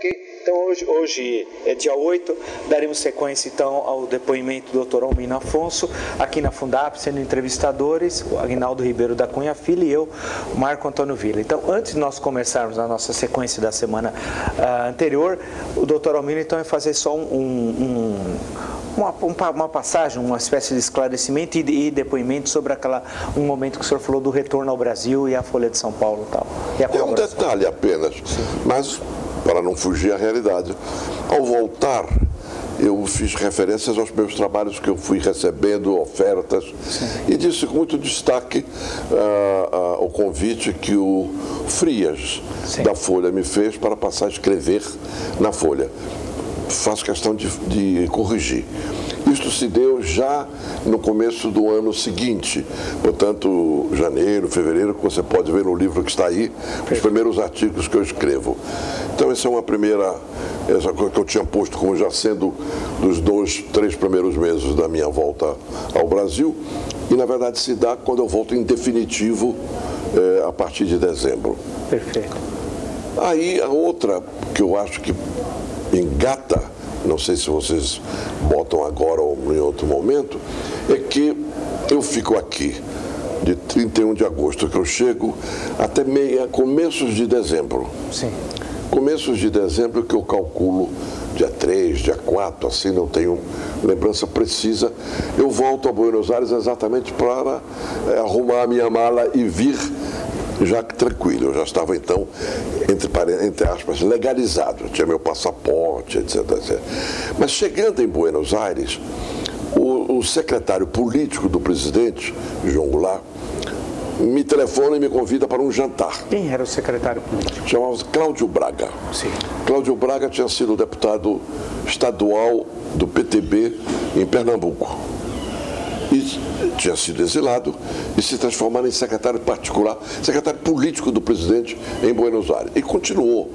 Ok, então hoje, hoje é dia 8, daremos sequência então ao depoimento do Dr. Almino Afonso, aqui na Fundap, sendo entrevistadores, o Agnaldo Ribeiro da Cunha Filho e eu, Marco Antônio Vila. Então, antes de nós começarmos a nossa sequência da semana uh, anterior, o Dr. Almino então vai fazer só um, um, uma, uma, passagem, uma espécie de esclarecimento e, e, depoimento sobre aquela, um momento que o senhor falou do retorno ao Brasil e a Folha de São Paulo e tal. E é um detalhe apenas, Sim. mas para não fugir à realidade. Ao voltar, eu fiz referências aos meus trabalhos que eu fui recebendo, ofertas, Sim. e disse com muito destaque uh, uh, o convite que o Frias, Sim. da Folha, me fez para passar a escrever na Folha. Faço questão de, de corrigir. Isto se deu já no começo do ano seguinte, portanto, janeiro, fevereiro, que você pode ver no livro que está aí, os primeiros artigos que eu escrevo. Então, essa é uma primeira, essa coisa que eu tinha posto como já sendo dos dois, três primeiros meses da minha volta ao Brasil, e na verdade se dá quando eu volto em definitivo eh, a partir de dezembro. Perfeito. Aí a outra que eu acho que engata não sei se vocês botam agora ou em outro momento, é que eu fico aqui de 31 de agosto que eu chego até meia, começos de dezembro. Sim. Começos de dezembro que eu calculo dia 3, dia 4, assim não tenho lembrança precisa. Eu volto a Buenos Aires exatamente para é, arrumar a minha mala e vir já tranquilo. Eu já estava então, entre, entre aspas, legalizado. tinha meu passaporte, etc, etc. Mas chegando em Buenos Aires, o, o secretário político do presidente, João Goulart, me telefona e me convida para um jantar. Quem era o secretário político? Chamava-se Cláudio Braga. Sim. Cláudio Braga tinha sido deputado estadual do PTB em Pernambuco e tinha sido exilado e se transformar em secretário particular, secretário político do presidente em Buenos Aires. E continuou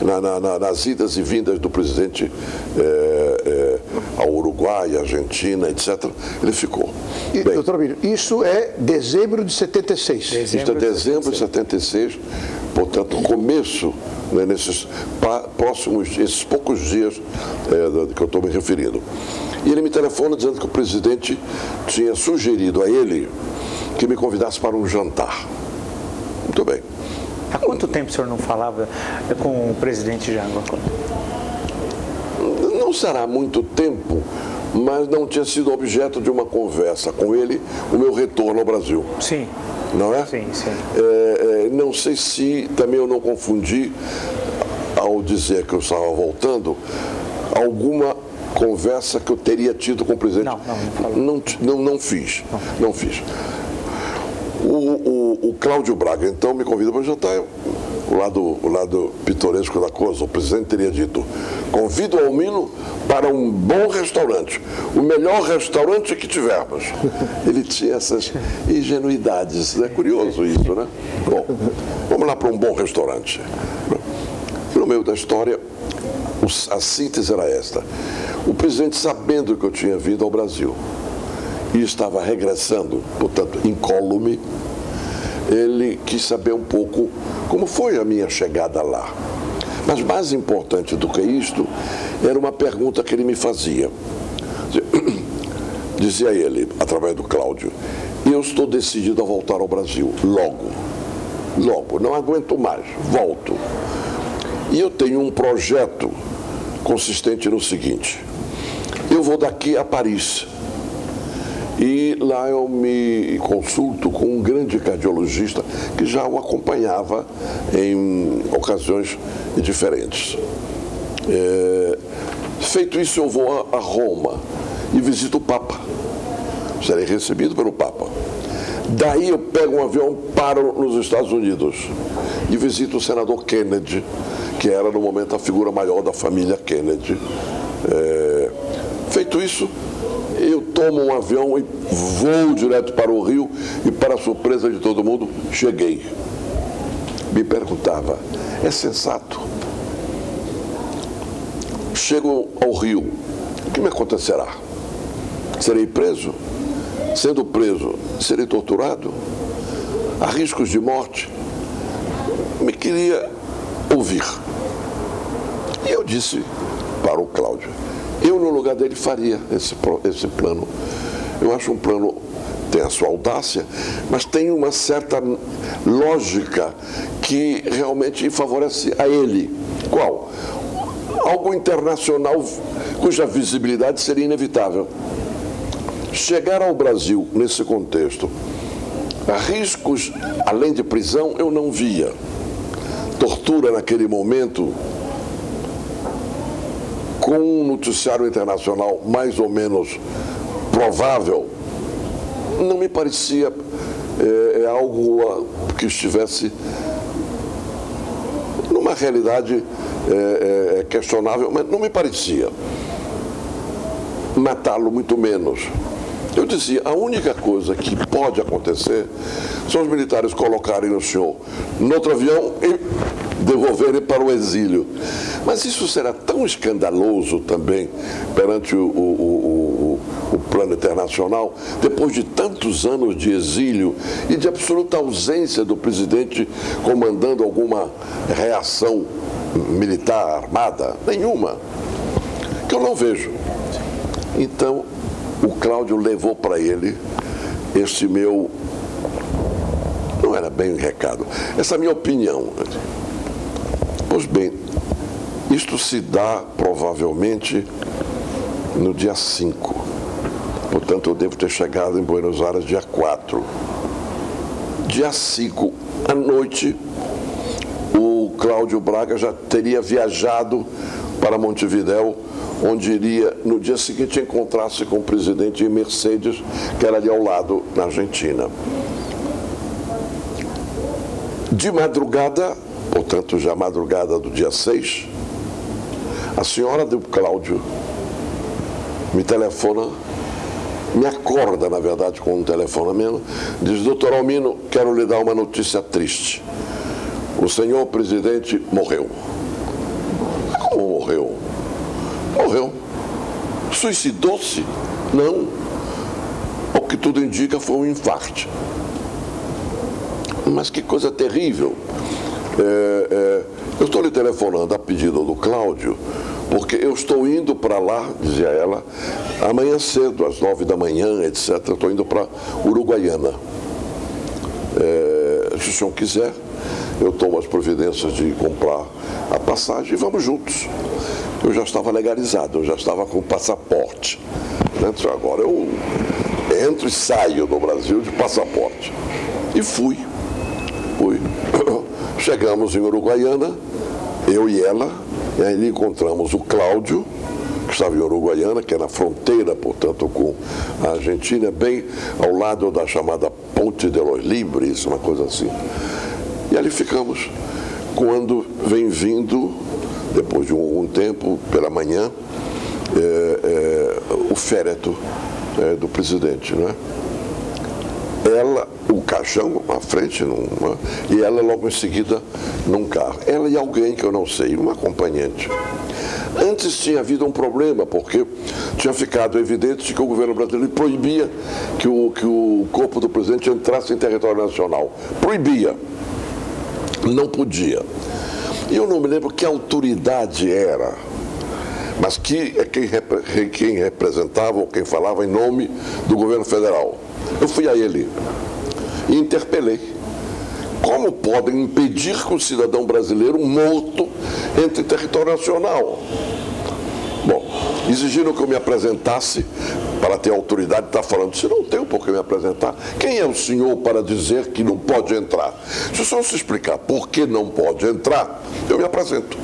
na, na, nas idas e vindas do presidente é, é, ao Uruguai, Argentina, etc. Ele ficou. E, Bem, doutor Abílio, isso é dezembro de 76. Dezembro isso é dezembro de 76, portanto, começo né, nesses próximos, esses poucos dias é, que eu estou me referindo. E ele me telefona dizendo que o presidente tinha sugerido a ele que me convidasse para um jantar. Muito bem. Há quanto tempo o senhor não falava com o presidente Jango? Não será muito tempo, mas não tinha sido objeto de uma conversa com ele o meu retorno ao Brasil. Sim. Não é? Sim, sim. É, é, não sei se também eu não confundi, ao dizer que eu estava voltando, alguma conversa que eu teria tido com o presidente. Não, não, não, não, não fiz. Não, fiz. O, o, o, Cláudio Braga, então, me convida para jantar. O lado, o lado pitoresco da coisa, o presidente teria dito: convido o Almino para um bom restaurante, o melhor restaurante que tivermos. Ele tinha essas ingenuidades, é curioso isso, né? Bom, vamos lá para um bom restaurante. No meio da história, a síntese era esta. O presidente, sabendo que eu tinha vindo ao Brasil e estava regressando, portanto, incólume, ele quis saber um pouco como foi a minha chegada lá. Mas mais importante do que isto, era uma pergunta que ele me fazia. Dizia ele, através do Cláudio, eu estou decidido a voltar ao Brasil, logo. Logo, não aguento mais, volto. E eu tenho um projeto consistente no seguinte: eu vou daqui a Paris. E lá eu me consulto com um grande cardiologista que já o acompanhava em ocasiões diferentes. É, feito isso, eu vou a, Roma e visito o Papa. Serei recebido pelo Papa. Daí eu pego um avião, paro nos Estados Unidos e visito o senador Kennedy, que era no momento a figura maior da família Kennedy. É, feito isso, eu tomo um avião e vou direto para o Rio e, para a surpresa de todo mundo, cheguei. Me perguntava, é sensato? Chego ao Rio, o que me acontecerá? Serei preso? Sendo preso, serei torturado? Há riscos de morte? Me queria ouvir. E eu disse para o Cláudio, eu no lugar dele faria esse, esse plano. Eu acho um plano tem a sua audácia, mas tem uma certa lógica que realmente favorece a ele. Qual? Algo internacional cuja visibilidade seria inevitável. Chegar ao Brasil nesse contexto, riscos além de prisão eu não via. Tortura naquele momento, com um noticiário internacional mais ou menos provável, não me parecia é, é algo que estivesse numa realidade é, é, questionável, mas não me parecia. Matá-lo, muito menos. Eu dizia, a única coisa que pode acontecer são os militares colocarem o senhor no outro avião e devolverem para o exílio. Mas isso será tão escandaloso também perante o, o, o, o plano internacional, depois de tantos anos de exílio e de absoluta ausência do presidente comandando alguma reação militar, armada, nenhuma, que eu não vejo. Então, o Cláudio levou para ele este meu. Não era bem um recado, essa minha opinião. Pois bem, isto se dá provavelmente no dia 5. Portanto, eu devo ter chegado em Buenos Aires dia 4. Dia 5 à noite, o Cláudio Braga já teria viajado para Montevidéu onde iria no dia seguinte encontrar-se com o presidente Mercedes, que era ali ao lado, na Argentina. De madrugada, portanto já madrugada do dia 6, a senhora do Cláudio me telefona, me acorda, na verdade, com um telefonamento, diz, doutor Almino, quero lhe dar uma notícia triste. O senhor presidente morreu. Morreu? morreu. Suicidou-se? Não. O que tudo indica foi um infarte. Mas que coisa terrível. É, é, eu estou lhe telefonando a pedido do Cláudio, porque eu estou indo para lá, dizia ela, amanhã cedo, às nove da manhã, etc. Eu estou indo para Uruguaiana. É, se o senhor quiser, eu tomo as providências de comprar a passagem e vamos juntos eu já estava legalizado, eu já estava com passaporte. Então, agora eu entro e saio do Brasil de passaporte. E fui. Fui. Chegamos em Uruguaiana, eu e ela, e aí encontramos o Cláudio, que estava em Uruguaiana, que é na fronteira, portanto, com a Argentina, bem ao lado da chamada Ponte de los Libres, uma coisa assim. E ali ficamos. Quando vem vindo depois de algum tempo, pela manhã, é, é, o féreto é, do presidente. Não é? Ela, o caixão à frente, numa, e ela logo em seguida num carro. Ela e alguém que eu não sei, uma acompanhante. Antes tinha havido um problema, porque tinha ficado evidente que o governo brasileiro proibia que o, que o corpo do presidente entrasse em território nacional. Proibia. Não podia. E eu não me lembro que autoridade era, mas que é quem, quem representava ou quem falava em nome do governo federal. Eu fui a ele e interpelei. Como podem impedir que o cidadão brasileiro morto entre território nacional? Exigiram que eu me apresentasse para ter autoridade de estar falando. Se não tenho por que me apresentar, quem é o senhor para dizer que não pode entrar? Se o senhor se explicar por que não pode entrar, eu me apresento.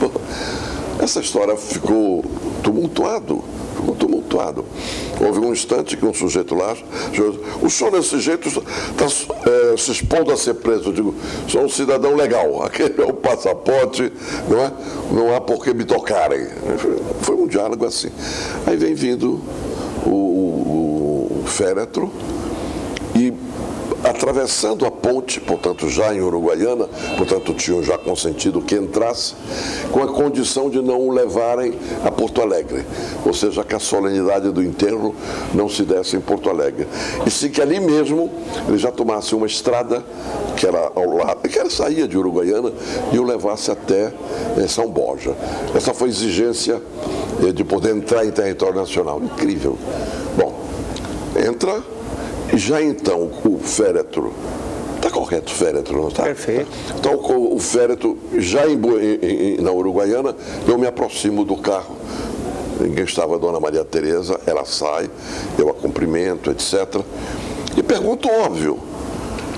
Essa história ficou tumultuado ficou tumultuado. Houve um instante que um sujeito lá, o senhor desse jeito está é, se expondo a ser preso. Eu digo, sou um cidadão legal, aquele é o passaporte, não é? Não há por que me tocarem. Foi um diálogo assim. Aí vem vindo o, o, o féretro e atravessando a ponte, portanto já em Uruguaiana, portanto tinham já consentido que entrasse, com a condição de não o levarem a Porto Alegre, ou seja, que a solenidade do enterro não se desse em Porto Alegre. E se que ali mesmo ele já tomasse uma estrada que era ao lado, que era saía de Uruguaiana e o levasse até eh, São Borja. Essa foi a exigência eh, de poder entrar em território nacional. Incrível. Bom, entra já então, o féretro, está correto o féretro, não está? Perfeito. Então, o féretro, já em, em, na Uruguaiana, eu me aproximo do carro em que estava a dona Maria Tereza, ela sai, eu a cumprimento, etc. E pergunto óbvio,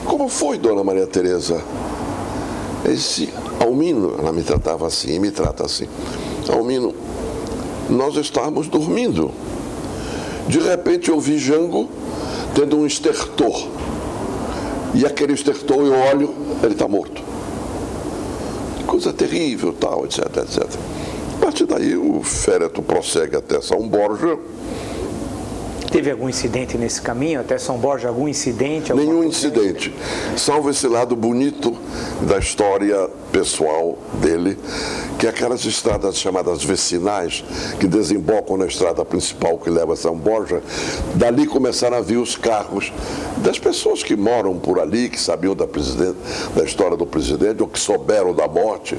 como foi, dona Maria Tereza? Esse Almino, ela me tratava assim e me trata assim. Almino, nós estávamos dormindo. De repente eu vi Jango tendo um estertor. E aquele estertor, eu olho, ele está morto. Coisa terrível, tal, etc, etc. A partir daí o féretro prossegue até São Borja. Teve algum incidente nesse caminho, até São Borja, algum incidente? Nenhum incidente, salvo esse lado bonito da história pessoal dele, que é aquelas estradas chamadas vicinais, que desembocam na estrada principal que leva a São Borja, dali começaram a vir os carros das pessoas que moram por ali, que sabiam da, da história do presidente, ou que souberam da morte,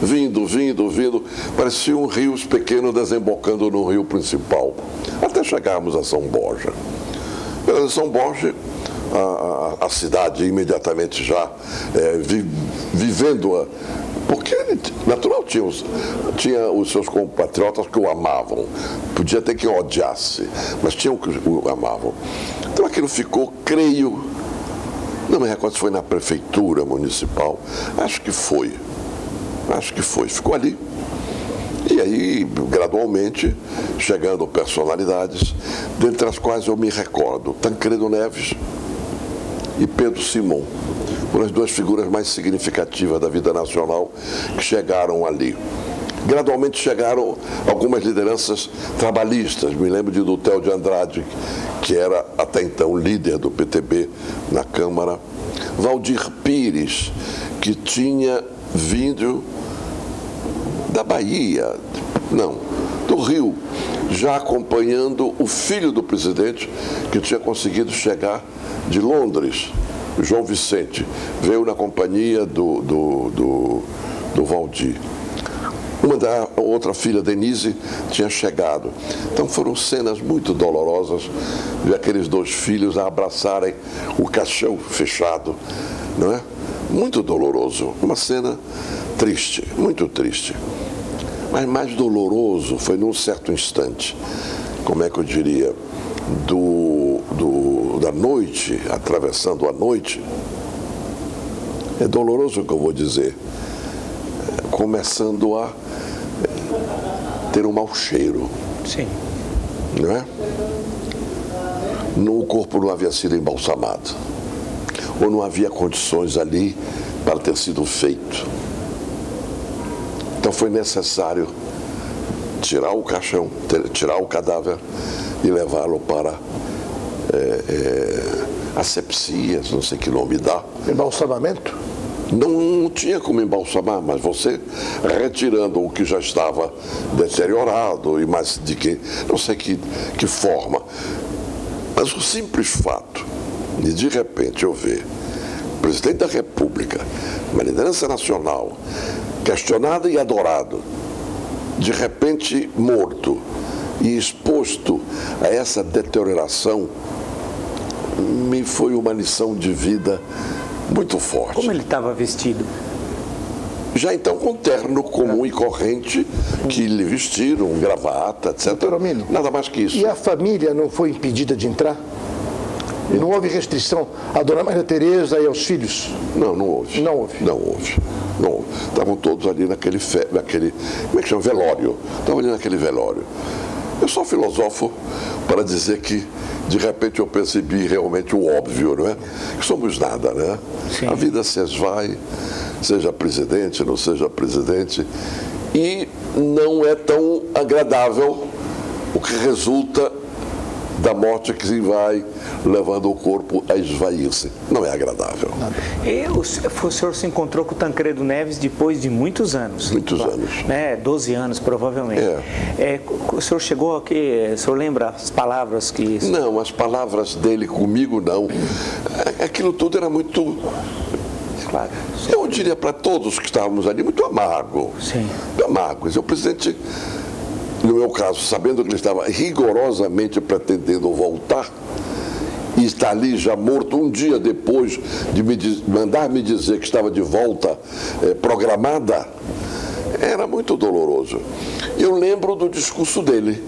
vindo, vindo, vindo, pareciam rios pequenos desembocando no rio principal, até chegarmos a São Borja. São Borja a, a, cidade imediatamente já é, vi, vivendo a, porque natural tinha os, tinha os seus compatriotas que o amavam. Podia ter quem odiasse, mas tinham que o amavam. Então aquilo ficou, creio, não me recordo se foi na prefeitura municipal, acho que foi. Acho que foi. Ficou ali. E aí, gradualmente, chegando personalidades, dentre as quais eu me recordo, Tancredo Neves, e Pedro Simon. Foram as duas figuras mais significativas da vida nacional que chegaram ali. Gradualmente chegaram algumas lideranças trabalhistas. Me lembro de Dutel de Andrade, que era até então líder do PTB na Câmara. Valdir Pires, que tinha vindo da Bahia, não, do Rio, já acompanhando o filho do presidente, que tinha conseguido chegar de Londres, João Vicente, veio na companhia do, do, do, do Valdir. Uma da outra filha, Denise, tinha chegado. Então foram cenas muito dolorosas ver aqueles dois filhos abraçarem o caixão fechado, não é? Muito doloroso. Uma cena triste, muito triste. Mas mais doloroso foi num certo instante, como é que eu diria, do, do, da noite, atravessando a noite, é doloroso o que eu vou dizer, começando a ter um mau cheiro. Sim. Não é? No, o corpo não havia sido embalsamado, ou não havia condições ali para ter sido feito. Então foi necessário tirar o caixão, tirar o cadáver e levá-lo para é, é, asepsias, não sei que nome dá. Embalsamamento? Não, não, tinha como embalsamar, mas você retirando o que já estava deteriorado e mais de que, não sei que, que forma. Mas o simples fato de de repente eu ver o presidente da República, uma liderança nacional, questionado e adorado, de repente morto, e exposto a essa deterioração, me foi uma lição de vida muito forte. Como ele estava vestido? Já então com terno comum e corrente que lhe vestiram, gravata, etc. Nada mais que isso. E a família não foi impedida de entrar? Não houve restrição à dona Maria Tereza e aos filhos? Não, não houve. Não houve. Não houve. Não houve. Estavam todos ali naquele, fe... naquele como é que chama? Velório. Estavam ali naquele velório. Eu sou filosofo para dizer que, de repente, eu percebi realmente o óbvio, não é? Que somos nada, né? Sim. A vida se esvai, seja presidente, não seja presidente, e não é tão agradável o que resulta da morte que vai levando o corpo a esvair-se. Não é agradável. E o, o senhor se encontrou com o Tancredo Neves depois de muitos anos. Muitos anos. Né? 12 anos, provavelmente. É. É, o senhor chegou aqui, o senhor lembra as palavras que... Não, as palavras dele comigo não. Aquilo tudo era muito Claro. eu diria para todos que estávamos ali, muito amargo. Sim. Muito amargo. O presidente, no meu caso, sabendo que ele estava rigorosamente pretendendo voltar, e está ali já morto um dia depois de me mandar me dizer que estava de volta eh, programada, era muito doloroso. Eu lembro do discurso dele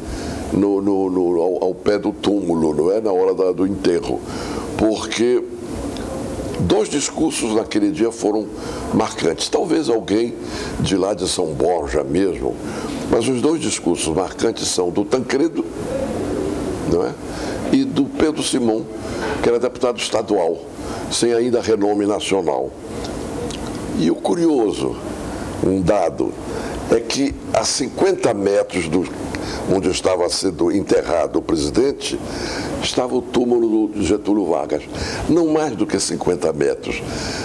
no, no- no- ao, ao pé do túmulo, não é? Na hora da- do enterro. Porque dois discursos naquele dia foram marcantes. Talvez alguém de lá de São Borja mesmo, mas os dois discursos marcantes são do Tancredo, não é? E do Pedro Simão, que era deputado estadual, sem ainda renome nacional. E o curioso, um dado, é que a 50 metros do, onde estava sendo enterrado o presidente, estava o túmulo do Getúlio Vargas. Não mais do que 50 metros.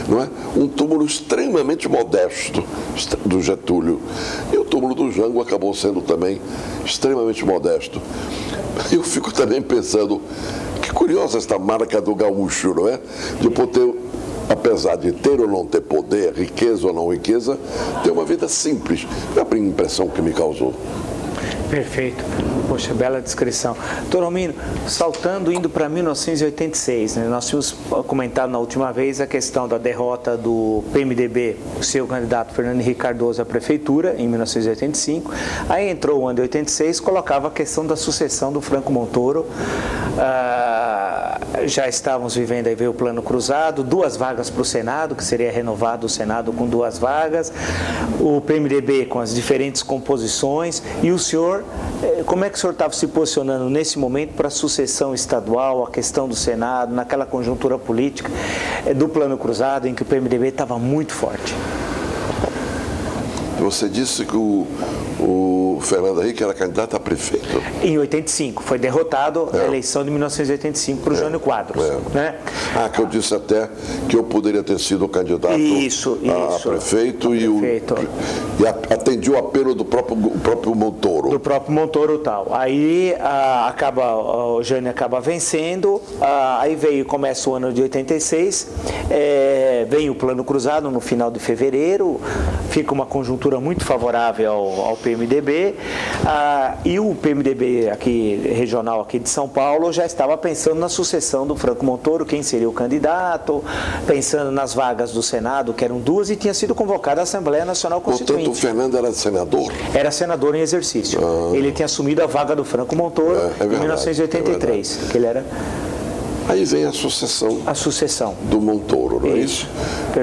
Não é? Um túmulo extremamente modesto do Getúlio. E o túmulo do Jango acabou sendo também extremamente modesto. Eu fico também pensando, que curiosa esta marca do gaúcho, não é? De poder apesar de ter ou não ter poder, riqueza ou não riqueza, ter uma vida simples. É a impressão que me causou. Perfeito. Poxa, bela descrição. Toromino, saltando, indo para 1986, né? nós tínhamos comentado na última vez a questão da derrota do PMDB, o seu candidato Fernando Henrique Cardoso à prefeitura, em 1985. Aí entrou o ano de 86, colocava a questão da sucessão do Franco Montoro. Ah, já estávamos vivendo aí veio o plano cruzado, duas vagas para o Senado, que seria renovado o Senado com duas vagas, o PMDB com as diferentes composições, e o senhor, eh, como é que o senhor estava se posicionando nesse momento para a sucessão estadual, a questão do Senado, naquela conjuntura política eh, do plano cruzado, em que o PMDB estava muito forte? Você disse que o, o Fernando Henrique era candidato a prefeito. Em 85, foi derrotado na eleição de 1985 para o Jânio Quadros. é. Né? Ah, que eu disse até que eu poderia ter sido candidato Isso, a isso. prefeito, Prefeito. E, o, e a- atendi o apelo do próprio, próprio Montoro. do próprio Montoro tal. Aí ah, acaba, o Jânio acaba vencendo, ah, aí veio, começa o ano de 86, eh, vem o plano cruzado no final de fevereiro, fica uma conjuntura muito favorável ao, ao PMDB, ah, e o PMDB aqui, regional aqui de São Paulo, já estava pensando na sucessão do Franco Montoro, quem seria o candidato, pensando nas vagas do Senado, que eram duas, e tinha sido convocada a Assembleia Nacional Constituinte. Portanto, o Fernando era senador. Era senador em exercício. Ele tinha assumido a vaga do Franco Montoro É, é em verdade, 1983, que ele era Aí vem a sucessão a sucessão. do Montoro, não é Isso.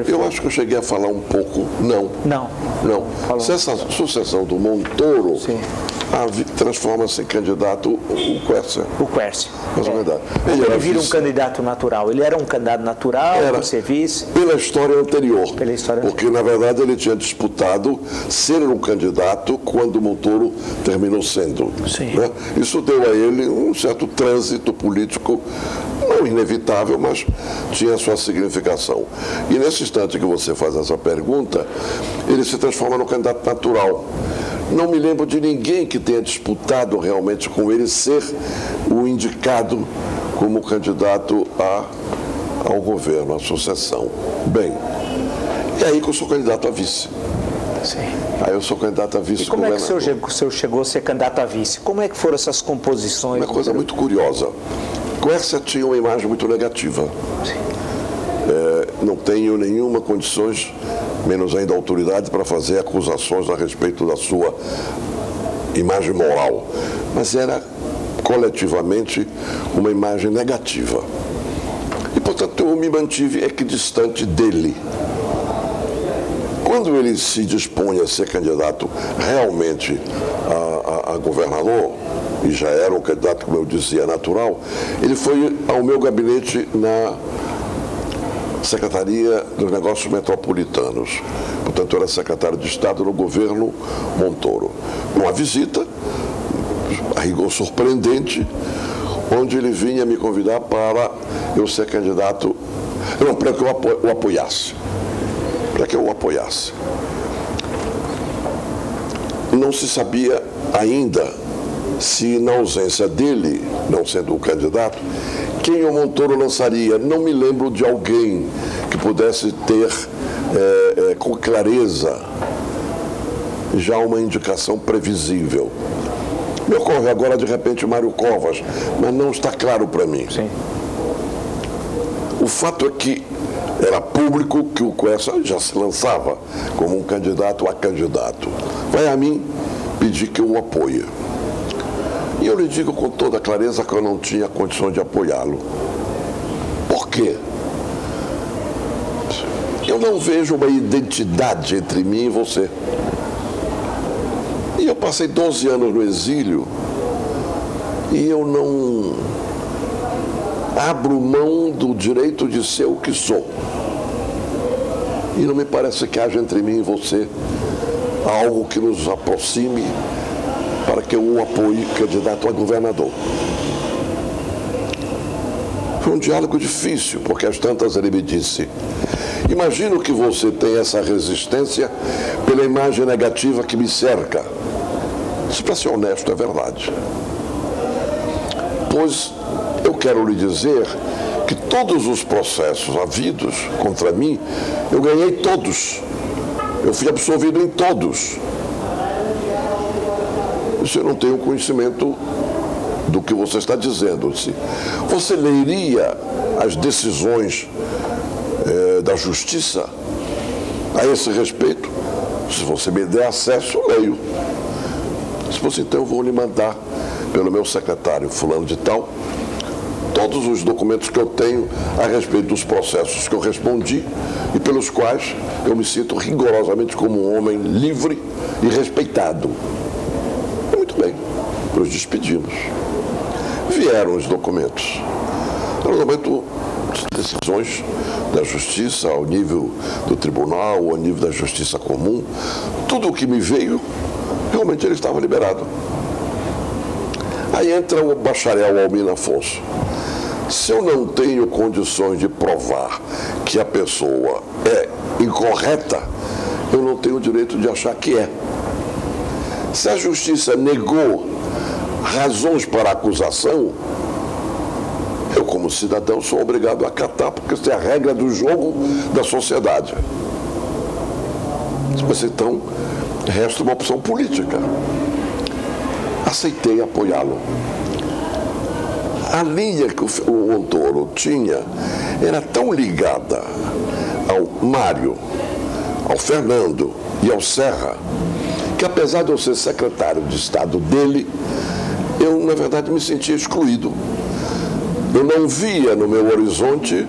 Eu acho que eu cheguei a falar um pouco. Não. Não. Não. Falou. Se essa sucessão do Montoro transforma-se em candidato o Quercia. O Quercia. Mas é verdade. Ele, Ele vira um candidato natural. Ele era um candidato natural Era. para ser vice. Pela história anterior. Pela história Porque, na verdade, ele tinha disputado ser um candidato quando o Montoro terminou sendo. Sim. né? Isso deu a ele um certo trânsito político, não inevitável, mas tinha sua significação. E nesse instante que você faz essa pergunta, ele se transforma no candidato natural. Não me lembro de ninguém que tenha disputado realmente com ele ser o indicado como candidato a ao governo, à sucessão. Bem, e aí que eu sou candidato a vice. Sim. Aí eu sou candidato a E como é que o senhor, chegou, o senhor chegou a ser candidato a vice? Como é que foram essas composições? Uma coisa muito curiosa. Quercia tinha uma imagem muito negativa. É, não tenho nenhuma condições, menos ainda autoridade, para fazer acusações a respeito da sua imagem moral. Mas era coletivamente uma imagem negativa. E, portanto, eu me mantive equidistante dele. Quando ele se dispõe a ser candidato realmente a, a- a governador, e já era um candidato, como eu dizia, natural, ele foi ao meu gabinete na Secretaria dos Negócios Metropolitanos. Portanto, era secretário de Estado no governo Montoro. Numa visita, a rigor surpreendente, onde ele vinha me convidar para eu ser candidato, não, para que eu o apoiasse. Para que eu o apoiasse. Não se sabia ainda se, na ausência dele, não sendo o candidato, quem o Montoro lançaria. Não me lembro de alguém que pudesse ter é, é, com clareza já uma indicação previsível. Me ocorre agora, de repente, Mário Covas, mas não está claro para mim. Sim. O fato é que era público que o Quessa já se lançava como um candidato a candidato. Vai a mim pedir que eu o apoie. E eu lhe digo com toda clareza que eu não tinha condições de apoiá-lo. Por quê? Eu não vejo uma identidade entre mim e você. E eu passei 12 anos no exílio e eu não abro mão do direito de ser o que sou. E não me parece que haja entre mim e você algo que nos aproxime para que eu o apoie candidato a governador. Foi um diálogo difícil, porque às tantas ele me disse: Imagino que você tem essa resistência pela imagem negativa que me cerca. Isso, para ser honesto, é verdade. Pois eu quero lhe dizer que todos os processos havidos contra mim, eu ganhei todos. Eu fui absolvido em todos. Você não tem o conhecimento do que você está dizendo. -se. Você leria as decisões eh, da justiça a esse respeito? Se você me der acesso, eu leio. Se você então, eu vou lhe mandar pelo meu secretário fulano de tal todos os documentos que eu tenho a respeito dos processos que eu respondi e pelos quais eu me sinto rigorosamente como um homem livre e respeitado. Nos despedimos. Vieram os documentos. Era um documento de decisões da justiça ao nível do tribunal, ao nível da justiça comum. Tudo o que me veio, realmente ele estava liberado. Aí entra o bacharel Almino Afonso. Se eu não tenho condições de provar que a pessoa é incorreta, eu não tenho o direito de achar que é. Se a justiça negou razões para acusação, eu, como cidadão, sou obrigado a acatar, porque isso é a regra do jogo da sociedade. Mas então, resta uma opção política. Aceitei apoiá-lo a linha que o Montoro tinha era tão ligada ao Mário, ao Fernando e ao Serra, que apesar de eu ser secretário de Estado dele, eu, na verdade, me sentia excluído. Eu não via no meu horizonte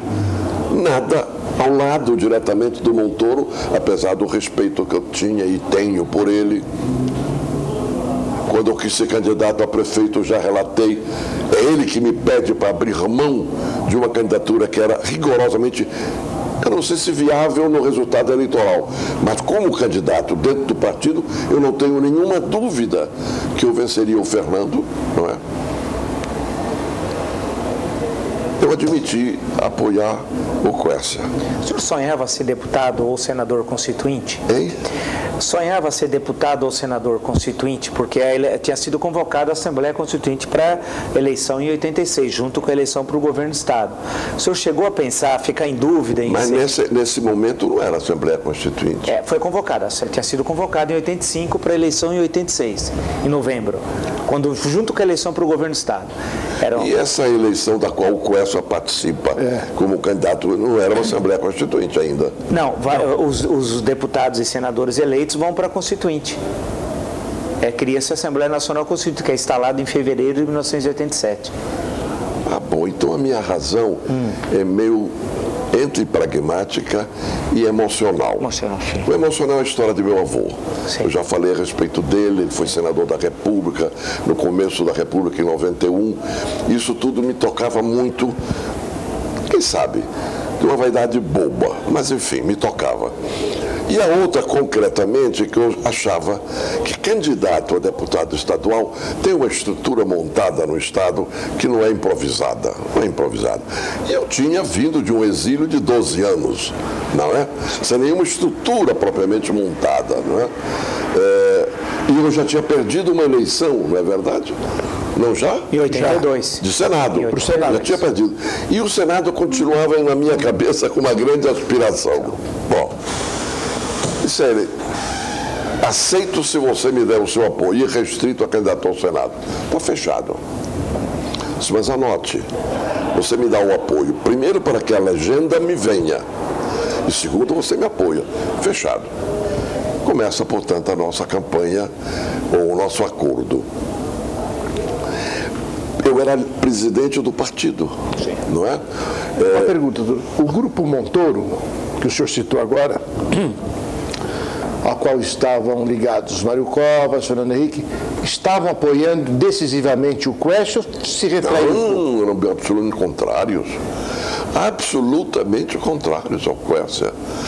nada ao lado diretamente do Montoro, apesar do respeito que eu tinha e tenho por ele. Quando eu quis ser candidato a prefeito, eu já relatei. É ele que me pede para abrir mão de uma candidatura que era rigorosamente eu não sei se viável no resultado eleitoral, mas como candidato dentro do partido, eu não tenho nenhuma dúvida que eu venceria o Fernando, não é? Eu admiti apoiar o Quercia. O senhor sonhava ser deputado ou senador constituinte? Hein? sonhava ser deputado ou senador constituinte, porque tinha sido convocado a Assembleia Constituinte para eleição em 86, junto com a eleição para o governo do Estado. O senhor chegou a pensar, ficar em dúvida em Mas ser... nesse, nesse momento não era Assembleia Constituinte. É, foi convocado, tinha sido convocado em 85 para a eleição em 86, em novembro, quando junto com a eleição para o governo do Estado. Era E essa eleição da qual o Coessa participa é. como candidato não era uma Assembleia Constituinte ainda? Não, vai, não. Os, os deputados e senadores eleitos eleitos vão para a Constituinte. É, Cria-se a Assembleia Nacional Constituinte, que é instalada em fevereiro de 1987. Ah, bom, então a minha razão hum. é meio entre pragmática e emocional. Emocional. O emocional é a história de meu avô. Sim. Eu já falei a respeito dele, ele foi senador da República, no começo da República, em 91. Isso tudo me tocava muito, quem sabe, de uma vaidade boba, mas enfim, me tocava. E a outra, concretamente, que eu achava que candidato a deputado estadual tem uma estrutura montada no Estado que não é improvisada. Não é improvisada. E eu tinha vindo de um exílio de 12 anos, não é? Sem nenhuma estrutura propriamente montada, não é? é e eu já tinha perdido uma eleição, não é verdade? Não já? Em 82. Já. De Senado. Para o Senado. Já tinha perdido. E o Senado continuava na minha cabeça com uma grande aspiração. Bom, ele, aceito se você me der o seu apoio, restrito a candidato ao Senado. Está fechado. Mas anote, você me dá o apoio, primeiro para que a legenda me venha, e segundo, você me apoia. Fechado. Começa, portanto, a nossa campanha, ou o nosso acordo eu era presidente do partido, Sim. não é? Uma é... pergunta, o Grupo Montoro, que o senhor citou agora, a qual estavam ligados Mário Covas, Fernando Henrique, estavam apoiando decisivamente o Quest ou se retraiu? Não, eram absolutamente contrários absolutamente contrários ao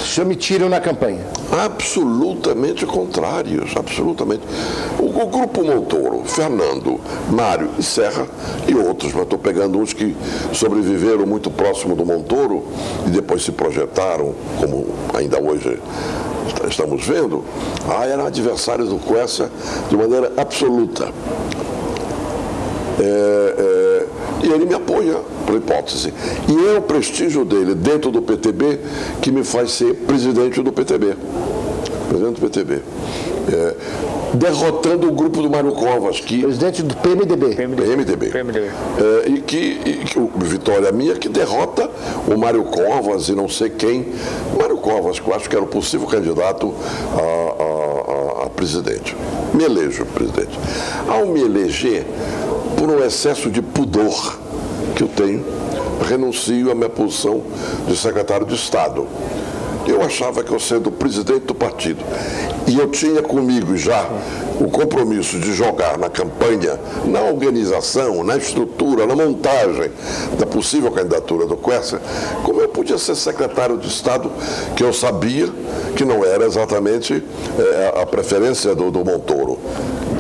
senhor me tiram na campanha? Absolutamente contrários, absolutamente. O, o, Grupo Montoro, Fernando, Mário e Serra e outros, mas estou pegando uns que sobreviveram muito próximo do Montoro e depois se projetaram, como ainda hoje estamos vendo, ah, eram adversários do Quercia de maneira absoluta. É, é, e ele me apoia, por hipótese. E é o prestígio dele dentro do PTB que me faz ser presidente do PTB. Presidente do PTB. É, derrotando o grupo do Mário Covas. Que, Presidente do PMDB. PMDB. PMDB. É, e que, e que vitória minha que derrota o Mário Covas e não sei quem. Mário Covas, que eu acho que era o possível candidato a, a, a presidente. Me elejo presidente. Ao me eleger, por um excesso de pudor que eu tenho, renuncio à minha posição de secretário de Estado. Eu achava que eu sendo presidente do partido. E eu tinha comigo já o compromisso de jogar na campanha, na organização, na estrutura, na montagem da possível candidatura do Quercia, como eu podia ser secretário de Estado, que eu sabia que não era exatamente é, a preferência do, do Montoro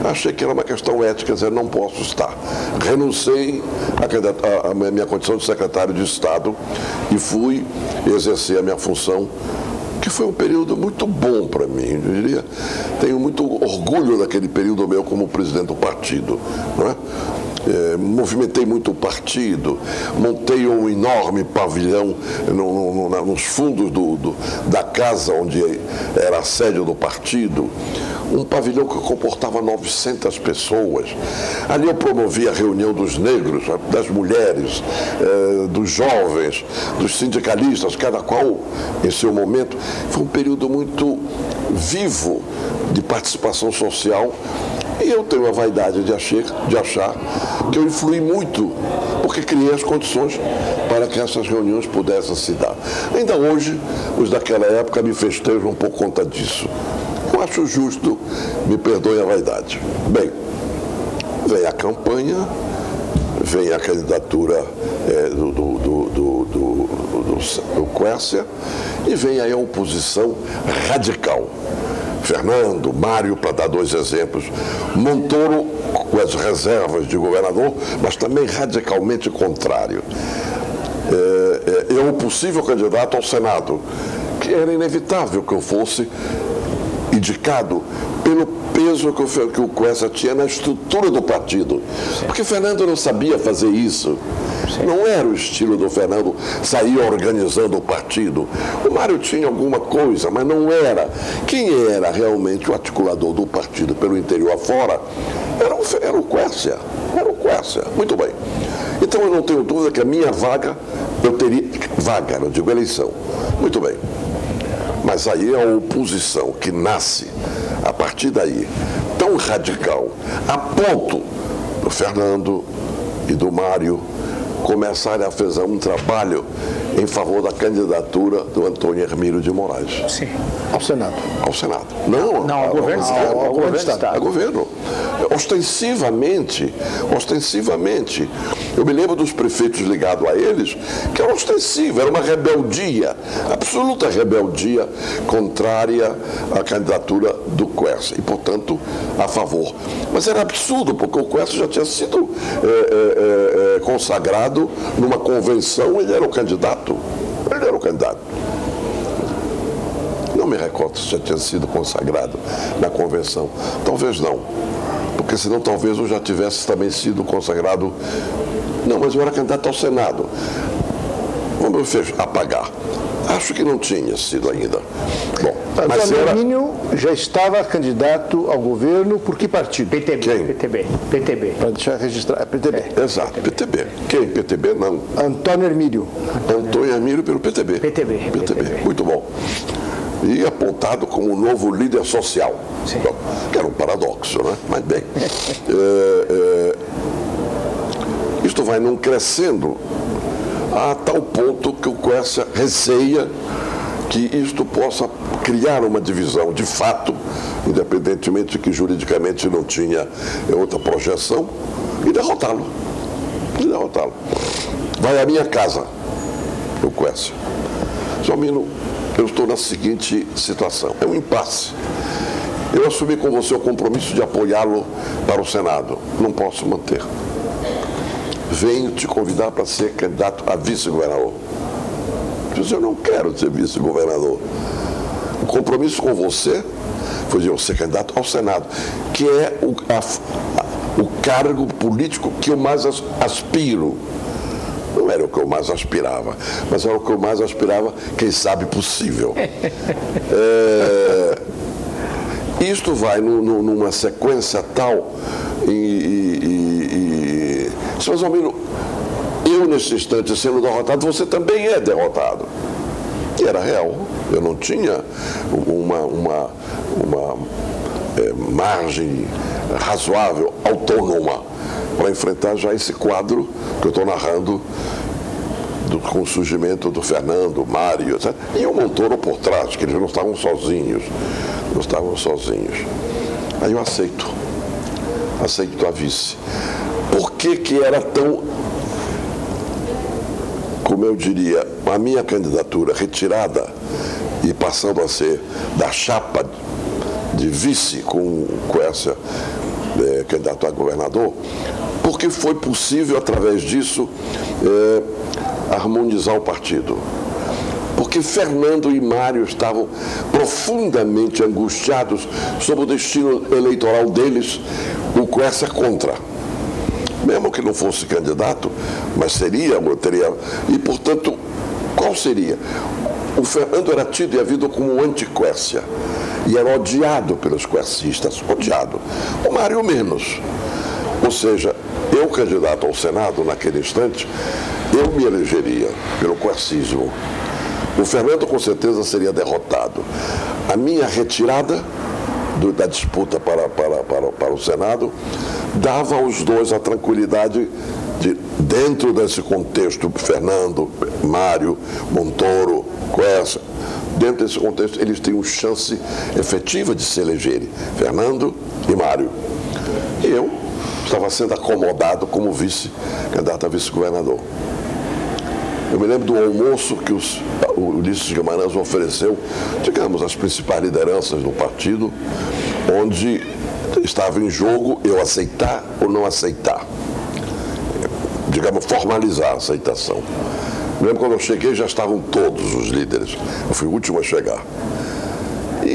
achei que era uma questão ética, dizer, não posso estar. Renunciei à minha condição de secretário de Estado e fui exercer a minha função que foi um período muito bom para mim, eu diria. Tenho muito orgulho daquele período meu como presidente do partido. Não é? É, movimentei muito o partido, montei um enorme pavilhão no, no, nos fundos do, do, da casa onde era a sede do partido um pavilhão que comportava 900 pessoas. Ali eu promovia a reunião dos negros, das mulheres, eh, dos jovens, dos sindicalistas, cada qual em seu momento. Foi um período muito vivo de participação social e eu tenho a vaidade de achar, de achar que eu influí muito, porque criei as condições para que essas reuniões pudessem se dar. Ainda hoje, os daquela época me festejam por conta disso. Eu acho justo, me perdoe a vaidade. Bem, vem a campanha, vem a candidatura é, do, do, do, do, do, do Quércia e vem aí a oposição radical. Fernando, Mário, para dar dois exemplos, Montoro com as reservas de governador, mas também radicalmente contrário. É, é, é o possível candidato ao Senado, que era inevitável que eu fosse indicado pelo peso que o, que o Coessa tinha na estrutura do partido. Porque Fernando não sabia fazer isso. Não era o estilo do Fernando sair organizando o partido. O Mário tinha alguma coisa, mas não era. Quem era realmente o articulador do partido pelo interior afora era o, era o Quércia. Era o Quércia. Muito bem. Então eu não tenho dúvida que a minha vaga, eu teria. Vaga, não digo eleição. Muito bem. Mas aí é a oposição que nasce a partir daí, tão radical, a ponto do Fernando e do Mário começarem a fazer um trabalho em favor da candidatura do Antônio Hermílio de Moraes. Sim. Ao Senado. Ao Senado. Não, não ao, governo. Ao, ao, governo do Estado. Ao governo. ostensivamente, ostensivamente. Eu me lembro dos prefeitos ligados a eles, que era ostensivo, era uma rebeldia, absoluta rebeldia contrária à candidatura do Quercia e, portanto, a favor. Mas era absurdo, porque o Quercia já tinha sido é, é, é, consagrado numa convenção, ele era o candidato. Ele era o candidato não me recordo se já tinha sido consagrado na convenção. Talvez não. Porque senão talvez eu já tivesse também sido consagrado. Não, mas eu era candidato ao Senado. Vamos fez apagar. Acho que não tinha sido ainda. Bom, mas Antônio era... Hermínio já estava candidato ao governo por que partido? PTB. Quem? PTB. PTB. Para deixar registrar. É PTB. É, Exato, PTB. PTB. Quem? PTB não. Antônio Hermílio. Antônio Hermílio pelo PTB. PTB. PTB. PTB. Muito bom e apontado como o novo líder social. Sim. Que era um paradoxo, né? Mas bem. é, é, isto vai não crescendo a tal ponto que o Quercia receia que isto possa criar uma divisão de fato, independentemente de que juridicamente não tinha outra projeção, e derrotá-lo. E derrotá-lo. Vai à minha casa, o Quercia. Somino, eu estou na seguinte situação: é um impasse. Eu assumi com você o compromisso de apoiá-lo para o Senado. Não posso manter. Venho te convidar para ser candidato a vice-governador. Eu não quero ser vice-governador. O compromisso com você foi de eu ser candidato ao Senado, que é o, a, o cargo político que eu mais aspiro não era o que eu mais aspirava, mas era o que eu mais aspirava, quem sabe possível. É, isto vai no, no, numa sequência tal e, e, e, e mais ou menos, eu nesse instante sendo derrotado, você também é derrotado. E era real. Eu não tinha uma, uma, uma é, margem razoável, autônoma para enfrentar já esse quadro que eu estou narrando do, com o surgimento do Fernando, Mário, etc. E o Montoro por trás, que eles não estavam sozinhos. Não estavam sozinhos. Aí eu aceito. Aceito a vice. Por que, que era tão, como eu diria, a minha candidatura retirada e passando a ser da chapa de vice com, com essa é, candidato a governador, porque foi possível, através disso, é, harmonizar o partido. Porque Fernando e Mário estavam profundamente angustiados sobre o destino eleitoral deles, Quercia é contra. Mesmo que não fosse candidato, mas seria, teria. E, portanto, qual seria? O Fernando era tido e havido como antiquércia e era odiado pelos quercistas, odiado. O Mário menos. Ou seja, eu, candidato ao Senado, naquele instante, eu me elegeria pelo quercismo. O Fernando, com certeza, seria derrotado. A minha retirada do, da disputa para, para, para, para o Senado dava aos dois a tranquilidade de, dentro desse contexto, Fernando, Mário, Montoro, Quercia, dentro desse contexto, eles uma chance efetiva de se elegerem, Fernando e Mário. E eu estava sendo acomodado como vice, candidato a vice-governador. Eu me lembro do almoço que os, o Ulisses Guimarães ofereceu, digamos, às principais lideranças do partido, onde estava em jogo eu aceitar ou não aceitar. Digamos, formalizar a aceitação. Me lembro quando eu cheguei, já estavam todos os líderes. Eu fui o último a chegar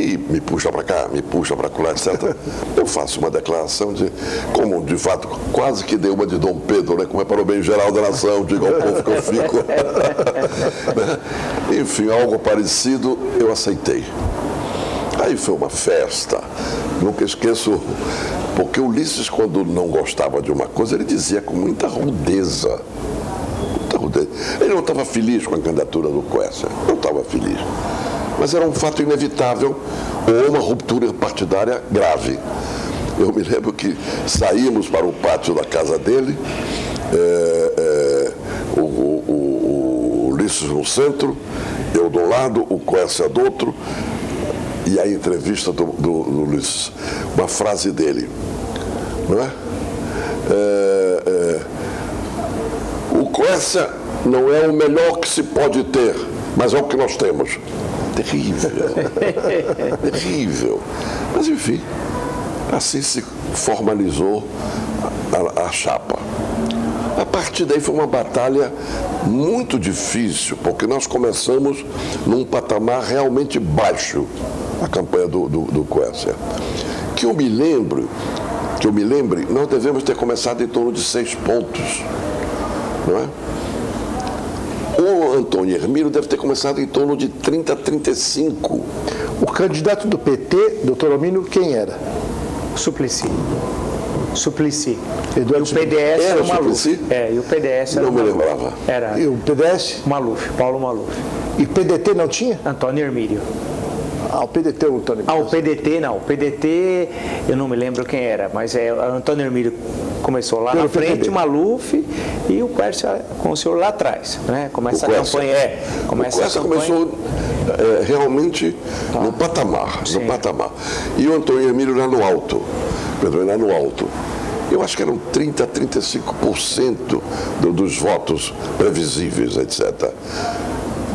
e me puxa para cá, me puxa para lá, etc. Eu faço uma declaração de, como de fato, quase que deu uma de Dom Pedro, né? como é para o bem geral da nação, diga ao povo que eu fico. Enfim, algo parecido eu aceitei. Aí foi uma festa, nunca esqueço, porque Ulisses, quando não gostava de uma coisa, ele dizia com muita rudeza. Muita rudeza. Ele não estava feliz com a candidatura do Quercia, não estava feliz mas era um fato inevitável ou uma ruptura partidária grave. Eu me lembro que saímos para o pátio da casa dele, é, é, o, o, o, Ulisses no centro, eu do lado, o Coessa do outro, e a entrevista do, do, do Ulisses. Uma frase dele. não é? é, é o Coessa não é o melhor que se pode ter, mas é o que nós temos. Terrível. terrível. Mas enfim, assim se formalizou a, a chapa. A partir daí foi uma batalha muito difícil, porque nós começamos num patamar realmente baixo, a campanha do, do, do Que eu me lembro, que eu me lembre, nós devemos ter começado em torno de seis pontos. Não é? O Antônio Hermílio deve ter começado em torno de 30 a 35. O candidato do PT, doutor Almino, quem era? Suplicy. Suplicy. Eduardo e o PDS era o Maluf. Suplicy? É, e o PDS era Não me Maluf. lembrava. Era E o PDS? Maluf, Paulo Maluf. E PDT não tinha? Antônio Hermílio. Ah, o PDT, o Antônio. Ah, o PDT não. O PDT, eu não me lembro quem era, mas é o Antônio Hermílio começou lá Pelo na frente, PTB. Maluf e o Quercia com o senhor lá atrás. Né? Começa O a Quercia. campanha. É, começa o a campanha. começou é, realmente no patamar, no Sim. patamar. E o Antônio Emílio lá no alto. Pedro lá no alto. Eu acho que eram 30 a 35% do, dos votos previsíveis, etc.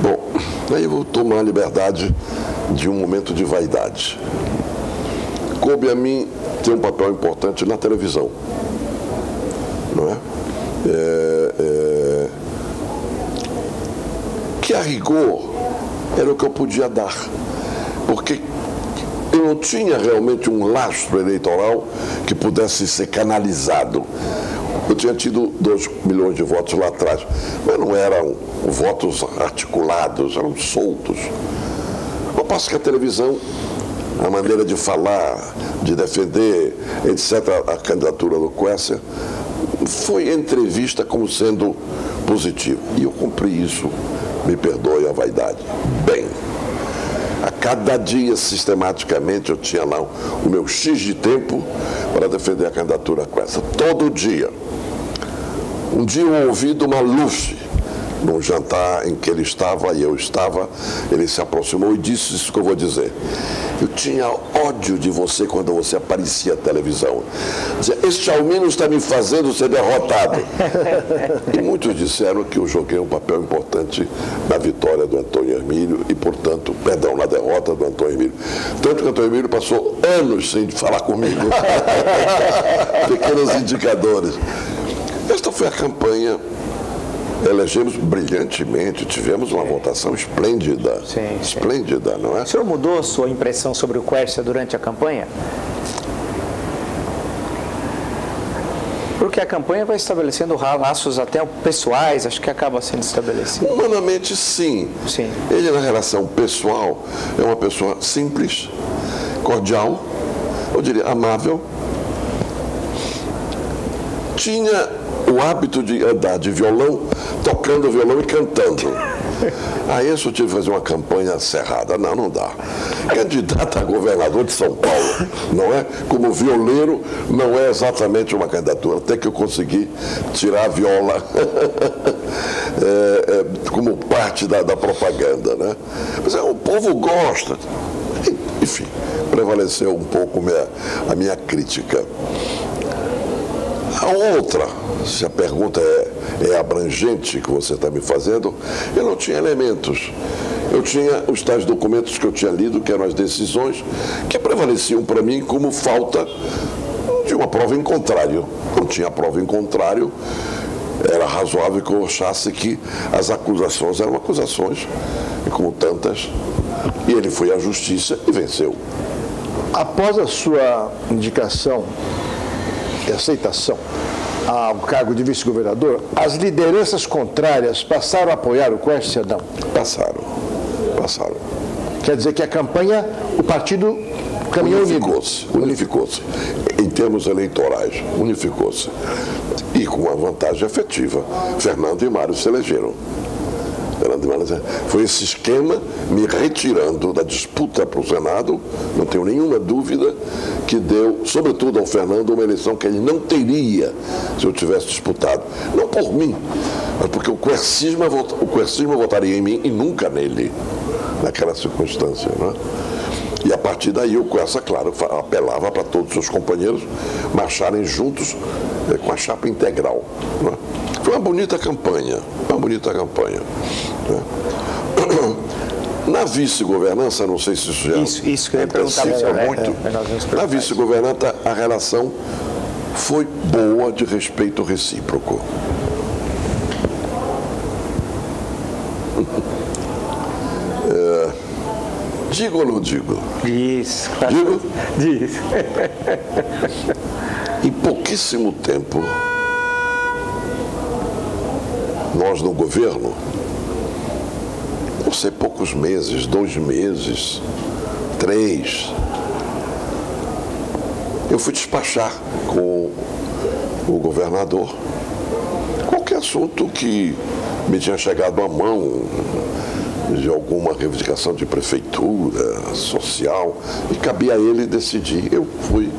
Bom, aí eu vou tomar a liberdade de um momento de vaidade. Coube a mim ter um papel importante na televisão. Não é? É, é, que a rigor era o que eu podia dar. Porque eu não tinha realmente um lastro eleitoral que pudesse ser canalizado. Eu tinha tido 2 milhões de votos lá atrás, mas não eram votos articulados, eram soltos. Passo que a televisão, a maneira de falar, de defender, etc., a candidatura do Quécia, foi entrevista como sendo positivo. E eu cumpri isso, me perdoe a vaidade. Bem, a cada dia, sistematicamente, eu tinha lá o meu X de tempo para defender a candidatura Quécia. Todo dia. Um dia eu ouvi do Maluf, num jantar em que ele estava e eu estava, ele se aproximou e disse isso que eu vou dizer. Eu tinha ódio de você quando você aparecia na televisão. Dizia, este Almino está me fazendo ser derrotado. e muitos disseram que eu joguei um papel importante na vitória do Antônio Hermílio e, portanto, perdão, na derrota do Antônio Hermílio. Tanto que o Antônio Hermílio passou anos sem falar comigo. Pequenos indicadores. Esta foi a campanha. Elegemos brilhantemente, tivemos uma votação esplêndida. Sim, sim. Esplêndida, não é? O senhor mudou a sua impressão sobre o Quercia durante a campanha? Porque a campanha vai estabelecendo laços até pessoais, acho que acaba sendo estabelecido. Humanamente, sim. Sim. Ele, na relação pessoal, é uma pessoa simples, cordial, eu diria amável. Tinha o hábito de andar de violão, tocando violão e cantando. A isso eu tive que fazer uma campanha cerrada. Não, não dá. Candidato a governador de São Paulo, não é? Como violeiro, não é exatamente uma candidatura. Até que eu consegui tirar a viola é, é, como parte da, da propaganda, né? Mas é, o povo gosta. Enfim, prevaleceu um pouco minha, a minha crítica. A outra, se a pergunta é, é abrangente que você está me fazendo, eu não tinha elementos. Eu tinha os tais documentos que eu tinha lido, que eram as decisões, que prevaleciam para mim como falta de uma prova em contrário. Não tinha prova em contrário, era razoável que eu achasse que as acusações eram acusações, e como tantas, e ele foi à justiça e venceu. Após a sua indicação e aceitação ao cargo de vice-governador, as lideranças contrárias passaram a apoiar o Quércia não? Passaram, passaram. Quer dizer que a campanha, o partido caminhou. Unificou-se, unificou-se. Em termos eleitorais, unificou-se. E com uma vantagem efetiva. Fernando e Mário se elegeram. Fernando e Mário se- Foi esse esquema me retirando da disputa para o Senado, não tenho nenhuma dúvida, que deu, sobretudo ao Fernando, uma eleição que ele não teria se eu tivesse disputado. Não por mim, mas porque o coercismo, vota- o coercismo votaria em mim e nunca nele, naquela circunstância. Não é? E a partir daí com essa, claro, apelava para todos os seus companheiros marcharem juntos é, com a chapa integral. Né? Foi uma bonita campanha, uma bonita campanha. Né? Na vice-governança, não sei se isso já isso, isso que eu ia perguntar é, muito. É, é, na vice-governança, a relação foi boa de respeito recíproco. É, digo ou não digo? Diz. Digo? Diz. em pouquíssimo tempo, nós no governo, não sei, poucos meses, dois meses, três, eu fui despachar com o governador qualquer assunto que me tinha chegado à mão de alguma reivindicação de prefeitura, social, e cabia a ele decidir. Eu fui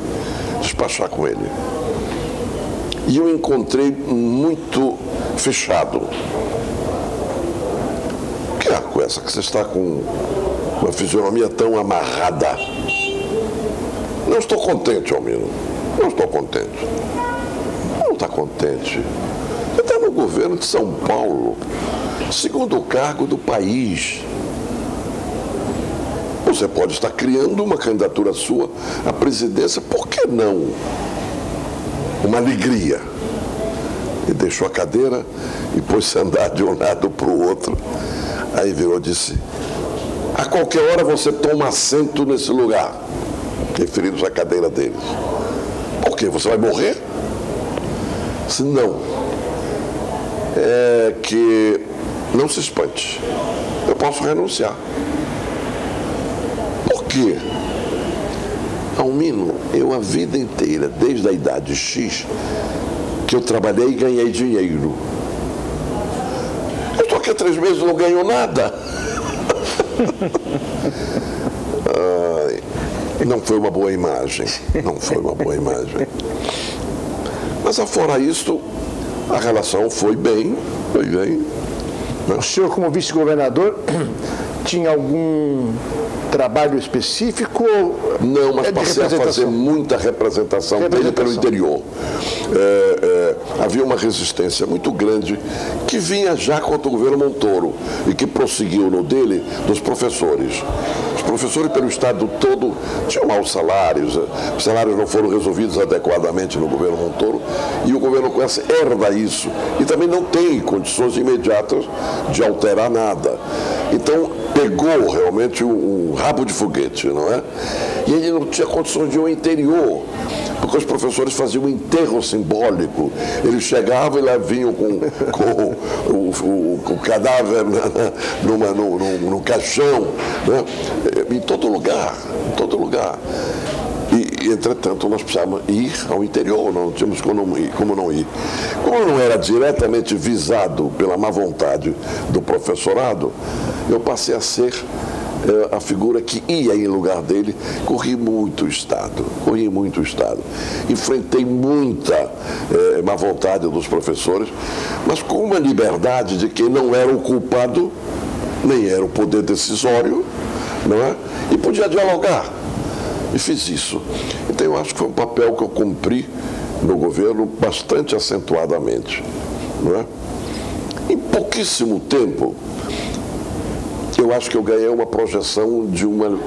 despachar com ele. E eu encontrei muito fechado. Que é com essa que você está com uma fisionomia tão amarrada? Não estou contente, Almino. Não estou contente. Não está contente. Você está no governo de São Paulo, segundo cargo do país. Você pode estar criando uma candidatura sua à presidência, por que não? Uma alegria. E deixou a cadeira e pôs-se a andar de um lado para o outro. Aí virou e disse: A qualquer hora você toma assento nesse lugar referidos à cadeira deles. Por quê? Você vai morrer? Se não, é que não se espante. Eu posso renunciar. Por quê? Almino, eu a vida inteira, desde a idade X, que eu trabalhei e ganhei dinheiro. Eu estou aqui há três meses e não ganho nada. Não foi uma boa imagem. Não foi uma boa imagem. Mas afora isso, a relação foi bem, foi bem. Né? O senhor, como vice-governador, tinha algum trabalho específico? Não, mas é passei a fazer muita representação, representação. dele pelo interior. É, é, havia uma resistência muito grande que vinha já contra o governo Montoro e que prosseguiu no dele dos professores. Os professores pelo estado todo tinham maus salários, os salários não foram resolvidos adequadamente no governo Montoro e o governo Coessa herda isso e também não tem condições imediatas de alterar nada. Então, pegou realmente um rabo de foguete, não é? E ele não tinha condições de ir ao interior porque os professores faziam um enterro simbólico. Eles chegavam e lá vinham com, com o, o, o, cadáver numa, no caixão, né? em todo lugar, em todo lugar. E, entretanto, nós precisávamos ir ao interior, não tínhamos como ir, como não ir. Como não era diretamente visado pela má vontade do professorado, eu passei a ser a figura que ia em lugar dele, corri muito o Estado, corri muito o Estado. Enfrentei muita é, má vontade dos professores, mas com uma liberdade de que não era o culpado, nem era o poder decisório, não é? E podia dialogar. E fiz isso. Então eu acho que foi um papel que eu cumpri no governo bastante acentuadamente. Não é? Em pouquíssimo tempo, eu acho que eu ganhei uma projeção de uma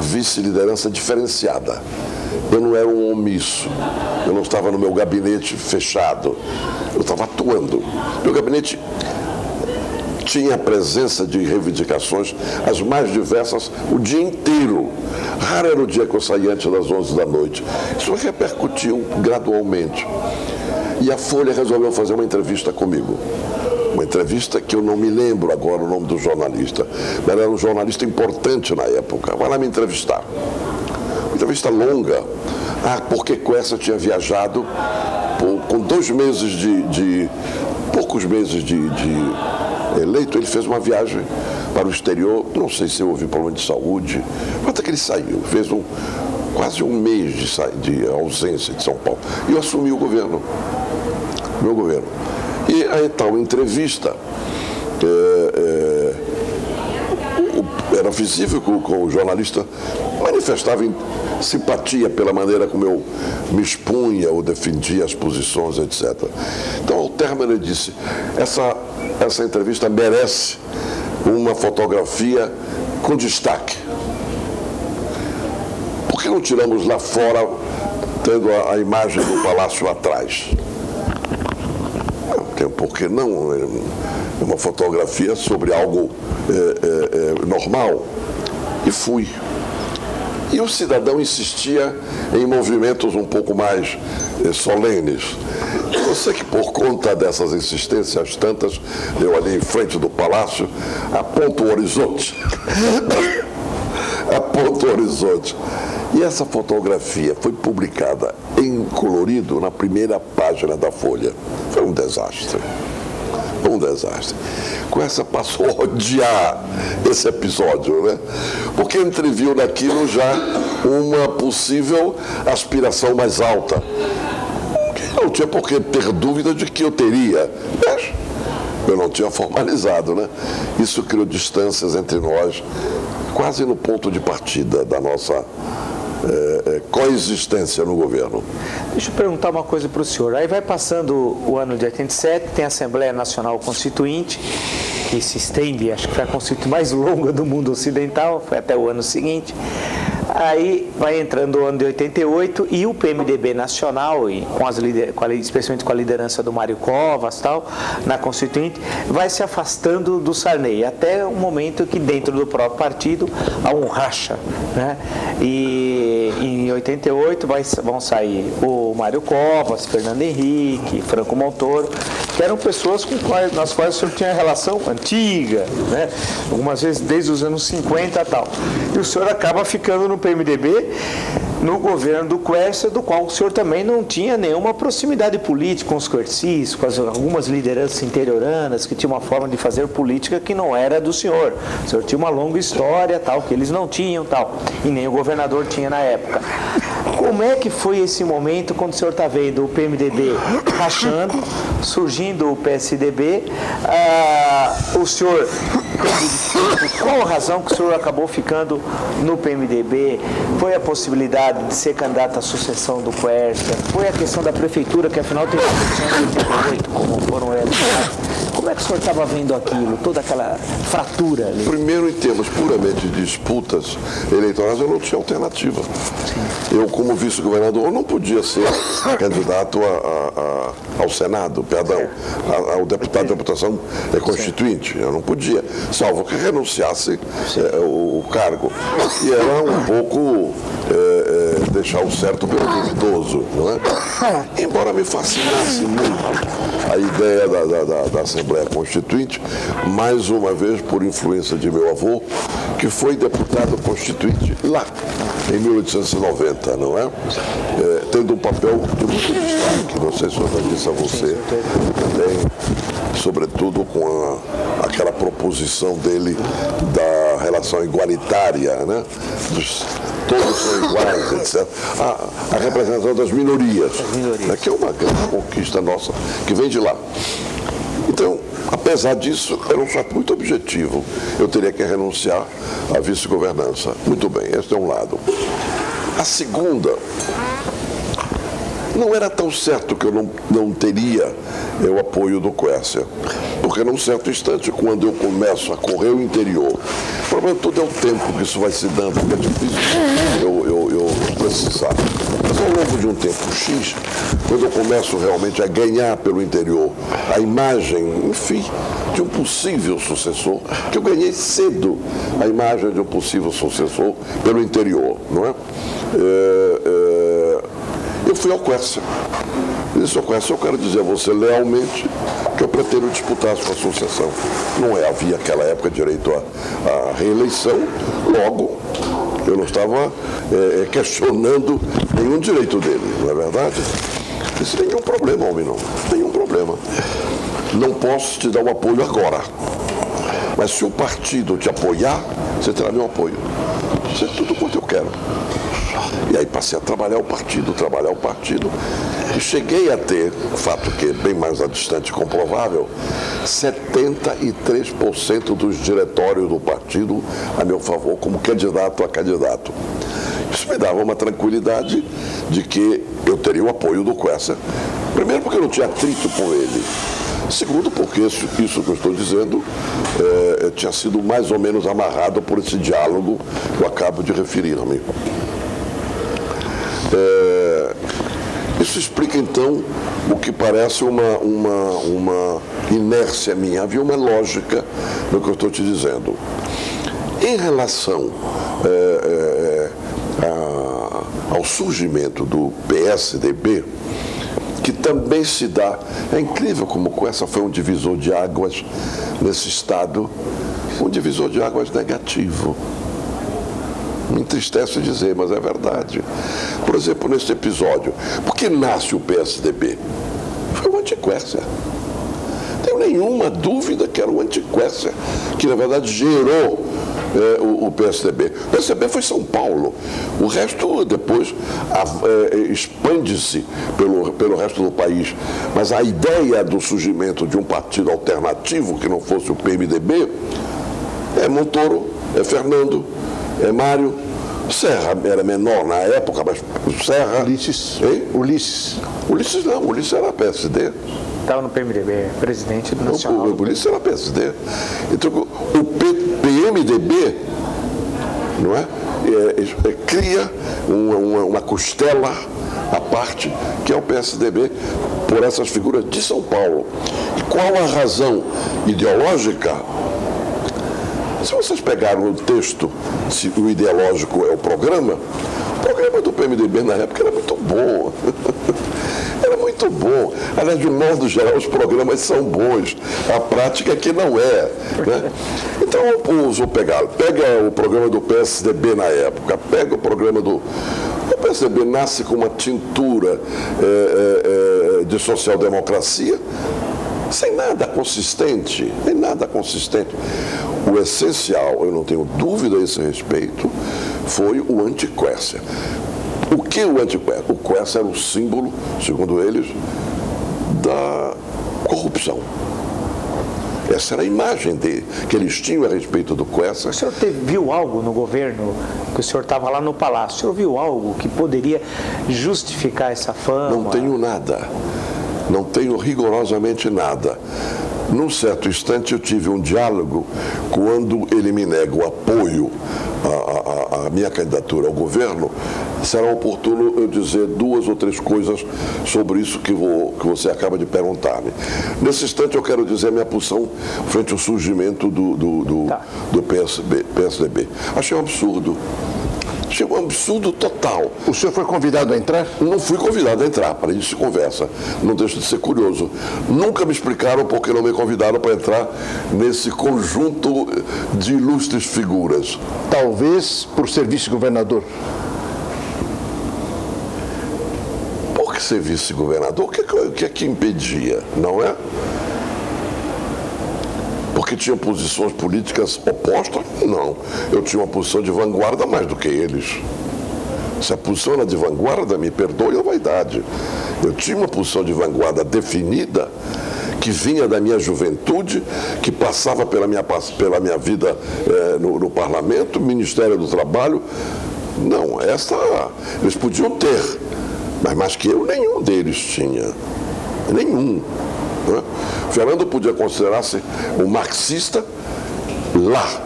vice-liderança diferenciada. Eu não era um omisso, eu não estava no meu gabinete fechado, eu estava atuando. Meu gabinete tinha a presença de reivindicações as mais diversas o dia inteiro. Raro era o dia que eu saía antes das 11 da noite. Isso repercutiu gradualmente. E a Folha resolveu fazer uma entrevista comigo uma entrevista que eu não me lembro agora o nome do jornalista, mas era um jornalista importante na época. Vai lá me entrevistar. Uma entrevista longa. Ah, porque Quessa tinha viajado por, com dois meses de, de poucos meses de, de, eleito, ele fez uma viagem para o exterior, não sei se houve problema de saúde, mas até que ele saiu, fez um, quase um mês de, de ausência de São Paulo. E eu assumi o governo, meu governo. E a tal entrevista, é, é, era visível que o jornalista manifestava simpatia pela maneira como eu me expunha ou defendia as posições, etc. Então, ao término, ele disse: essa, essa entrevista merece uma fotografia com destaque. Por que não tiramos lá fora, tendo a, a imagem do palácio atrás? Não, por que não? É uma fotografia sobre algo é, é, é, normal. E fui. E o cidadão insistia em movimentos um pouco mais eh, solenes. Eu sei que por conta dessas insistências tantas, eu ali em frente do palácio, aponto o horizonte. aponto o horizonte. E essa fotografia foi publicada em colorido na primeira página da Folha. Foi um desastre um desastre. Com essa passou a odiar esse episódio, né? Porque entreviu naquilo já uma possível aspiração mais alta. Eu não tinha por que ter dúvida de que eu teria. Mas eu não tinha formalizado, né? Isso criou distâncias entre nós, quase no ponto de partida da nossa é, coexistência no governo. Deixa eu perguntar uma coisa para o senhor. Aí vai passando o ano de 87, tem a Assembleia Nacional Constituinte, que se estende, acho que foi a constituinte mais longa do mundo ocidental, foi até o ano seguinte. Aí vai entrando o ano de 88 e o PMDB nacional, e com as com a, especialmente com a liderança do Mário Covas tal, na Constituinte, vai se afastando do Sarney, até o momento que dentro do próprio partido há um racha. Né? E em 88 vai, vão sair o Mário Covas, Fernando Henrique, Franco Montoro, que eram pessoas com quais, nas quais o senhor tinha relação antiga, né? algumas vezes desde os anos 50 e tal. E o senhor acaba ficando no PMDB no governo do Quercia, do qual o senhor também não tinha nenhuma proximidade política com os Quercis, com as, algumas lideranças interioranas que tinham uma forma de fazer política que não era do senhor. O senhor tinha uma longa história, tal, que eles não tinham, tal, e nem o governador tinha na época. Como é que foi esse momento quando o senhor está vendo o PMDB rachando, surgindo o PSDB, ah, o senhor qual a razão que o senhor acabou ficando no PMDB? Foi a possibilidade de ser candidato à sucessão do Quercia? Foi a questão da prefeitura, que afinal tem uma de 88, como foram eleitos? Como é que o senhor estava vendo aquilo, toda aquela fratura ali? Primeiro, em termos puramente de disputas eleitorais, eu não tinha alternativa. Sim. Eu, como vice-governador, não podia ser candidato a, a, a, ao Senado, perdão, ao deputado de deputação constituinte. Eu não podia salvo que renunciasse é, o, o, cargo. E era um pouco é, é, deixar o certo pelo duvidoso, não é? Embora me fascinasse muito a ideia da, da, da, da Assembleia Constituinte, mais uma vez por influência de meu avô, que foi deputado constituinte lá, em 1890, não é? é tendo um papel de muito destaque, não sei se eu já disse a você, também, sobretudo com a, aquela proposição dele da relação igualitária, né? Dos, todos são iguais, etc. A, a representação das minorias, minorias. Né? que é uma grande conquista nossa, que vem de lá. Então, apesar disso, era um fato muito objetivo. Eu teria que renunciar à vice-governança. Muito bem, esse é um lado. A segunda, não era tão certo que eu não, não teria o apoio do Quércia. Porque num certo instante, quando eu começo a correr o interior, o problema todo é o tempo que isso vai se dando, porque é difícil eu, eu, eu precisar. Mas ao longo de um tempo X, quando eu começo realmente a ganhar pelo interior a imagem, enfim, de um possível sucessor, que eu ganhei cedo a imagem de um possível sucessor pelo interior, não é? é, é eu fui ao Quércia. Isso ao Quércia eu quero dizer a você lealmente que eu pretendo disputar a sua associação. Não é, havia naquela época direito à, reeleição, logo eu não estava é, questionando nenhum direito dele, não é verdade? Isso nenhum problema, homem, não. Nenhum problema. Não posso te dar o apoio agora. Mas se o partido te apoiar, você terá meu apoio. Isso é tudo quanto eu quero. E aí passei a trabalhar o partido, trabalhar o partido. E cheguei a ter, fato que é bem mais distante comprovável, 73% dos diretórios do partido a meu favor, como candidato a candidato. Isso me dava uma tranquilidade de que eu teria o apoio do Quessa. Primeiro porque eu não tinha atrito com ele. Segundo, porque isso, isso que eu estou dizendo é, tinha sido mais ou menos amarrado por esse diálogo que eu acabo de referir-me. É, isso explica, então, o que parece uma, uma, uma inércia minha. Havia uma lógica no que eu estou te dizendo. Em relação é, é, a, ao surgimento do PSDB, que também se dá. É incrível como essa foi um divisor de águas nesse estado, um divisor de águas negativo. Me entristece dizer, mas é verdade. Por exemplo, nesse episódio, por que nasce o PSDB? Foi uma. Não tenho nenhuma dúvida que era o antiquércia que, na verdade, gerou é, o, o, PSDB. O PSDB foi São Paulo. O resto depois é, expande-se pelo, pelo resto do país. Mas a ideia do surgimento de um partido alternativo que não fosse o PMDB é Montoro, é Fernando, é Mário. Serra era menor na época, mas Serra. Ulisses. Hein? Ulisses. Ulisses não, Ulisses era PSD. Estava no PMDB, presidente do Nacional. O, o Ulisses era PSD. Então, o PMDB, não é? é, é cria uma, uma, uma costela à parte, que é o PSDB, por essas figuras de São Paulo. E qual a razão ideológica se vocês pegaram o texto, se o ideológico é o programa, o programa do PMDB na época era muito bom. era muito bom. Aliás, de um modo geral, os programas são bons. A prática é que não é. Né? Então, vou pegar, pega o programa do PSDB na época, pega o programa do. O PSDB nasce com uma tintura é, é de social-democracia, sem nada consistente, sem nada consistente. O essencial, eu não tenho dúvida a esse respeito, foi o antiquércia. O que o antiquércia? O quércia era o símbolo, segundo eles, da corrupção. Essa era a imagem de, que eles tinham a respeito do Quessa. O senhor teve, viu algo no governo, que o senhor estava lá no palácio, o senhor viu algo que poderia justificar essa fama? Não tenho nada. Não tenho rigorosamente nada. Num certo instante eu tive um diálogo quando ele me nega o apoio à, à, à minha candidatura ao governo, será oportuno eu dizer duas ou três coisas sobre isso que, vou, que você acaba de perguntar-me. Nesse instante eu quero dizer a minha posição frente ao surgimento do, do, do, tá. do PSB, PSDB. Achei um absurdo. Chegou um absurdo total. O senhor foi convidado a entrar? Não fui convidado a entrar, para isso se conversa. Não deixa de ser curioso. Nunca me explicaram por que não me convidaram para entrar nesse conjunto de ilustres figuras. Talvez por ser vice-governador. Por que ser vice-governador? O que, que é que impedia, não é? Porque tinha posições políticas opostas? Não. Eu tinha uma posição de vanguarda mais do que eles. Se a posição era de vanguarda, me perdoe a vaidade. Eu tinha uma posição de vanguarda definida, que vinha da minha juventude, que passava pela minha, pela minha vida eh, no, no parlamento, Ministério do Trabalho. Não, essa eles podiam ter, mas mais que eu, nenhum deles tinha. Nenhum. Fernando podia considerar-se um marxista lá,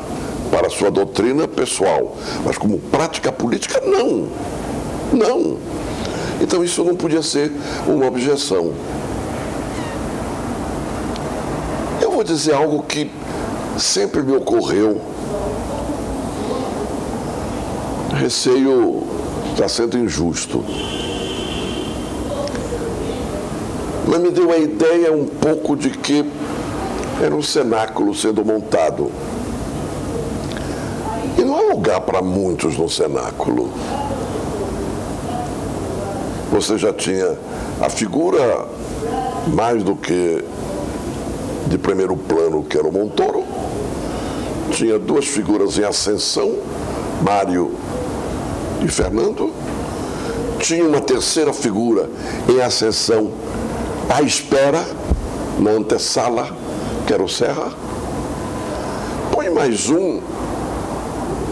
para sua doutrina pessoal, mas como prática política, não. Não. Então isso não podia ser uma objeção. Eu vou dizer algo que sempre me ocorreu. Receio está sendo injusto. Mas me deu a ideia um pouco de que era um cenáculo sendo montado. E não há lugar para muitos no cenáculo. Você já tinha a figura mais do que de primeiro plano, que era o Montoro. Tinha duas figuras em ascensão, Mário e Fernando. Tinha uma terceira figura em ascensão à espera, na antessala, que era o Serra. Põe mais um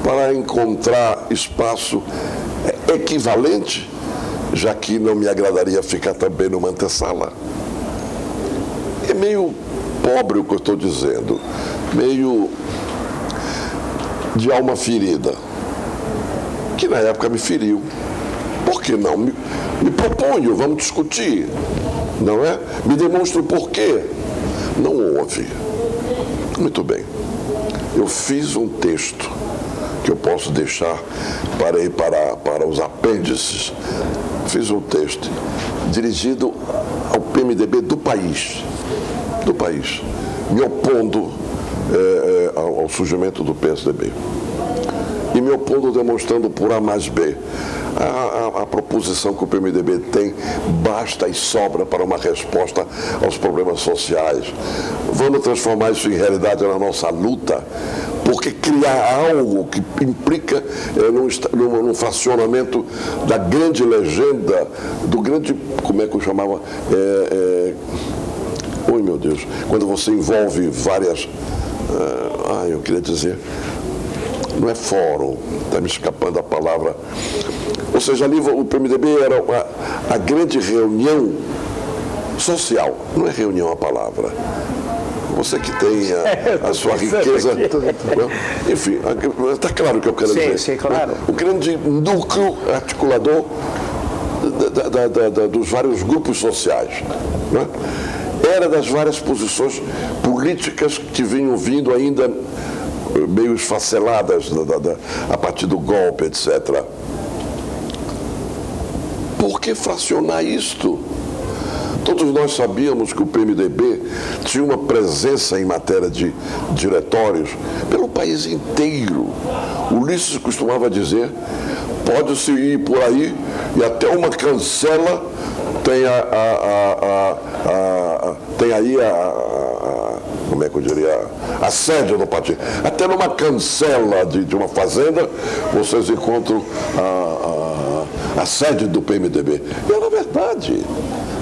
para encontrar espaço equivalente, já que não me agradaria ficar também numa antessala. É meio pobre o que eu estou dizendo, meio de alma ferida, que na época me feriu. Por que não? Me, me proponho, vamos discutir, não é? Me demonstre o porquê. Não houve. Muito bem. Eu fiz um texto que eu posso deixar para ir para, para os apêndices. Fiz um texto dirigido ao PMDB do país, do país, me opondo é, ao surgimento do PSDB. E me opondo demonstrando por A mais B a, a, a, proposição que o PMDB tem basta e sobra para uma resposta aos problemas sociais. Vamos transformar isso em realidade na nossa luta, porque criar algo que implica é, num, num, num fracionamento da grande legenda, do grande, como é que eu chamava? É, é, oi meu Deus, quando você envolve várias. ah, eu queria dizer não é fórum, está me escapando a palavra. Ou seja, ali o PMDB era uma, a grande reunião social, não é reunião a palavra. Você que tem a, a sua riqueza. Enfim, está claro o que eu quero sim, dizer. Sim, claro. O grande núcleo articulador da, da, da, dos vários grupos sociais. Era das várias posições políticas que vinham vindo ainda meio esfaceladas da, da, a partir do golpe, etc. Por que fracionar isto? Todos nós sabíamos que o PMDB tinha uma presença em matéria de diretórios pelo país inteiro. Ulisses costumava dizer: pode-se ir por aí e até uma cancela tem, a, a, a, tem aí a, como é que eu diria, a sede do partido. Até numa cancela de, de uma fazenda, vocês encontram a, a, a sede do PMDB. E era verdade.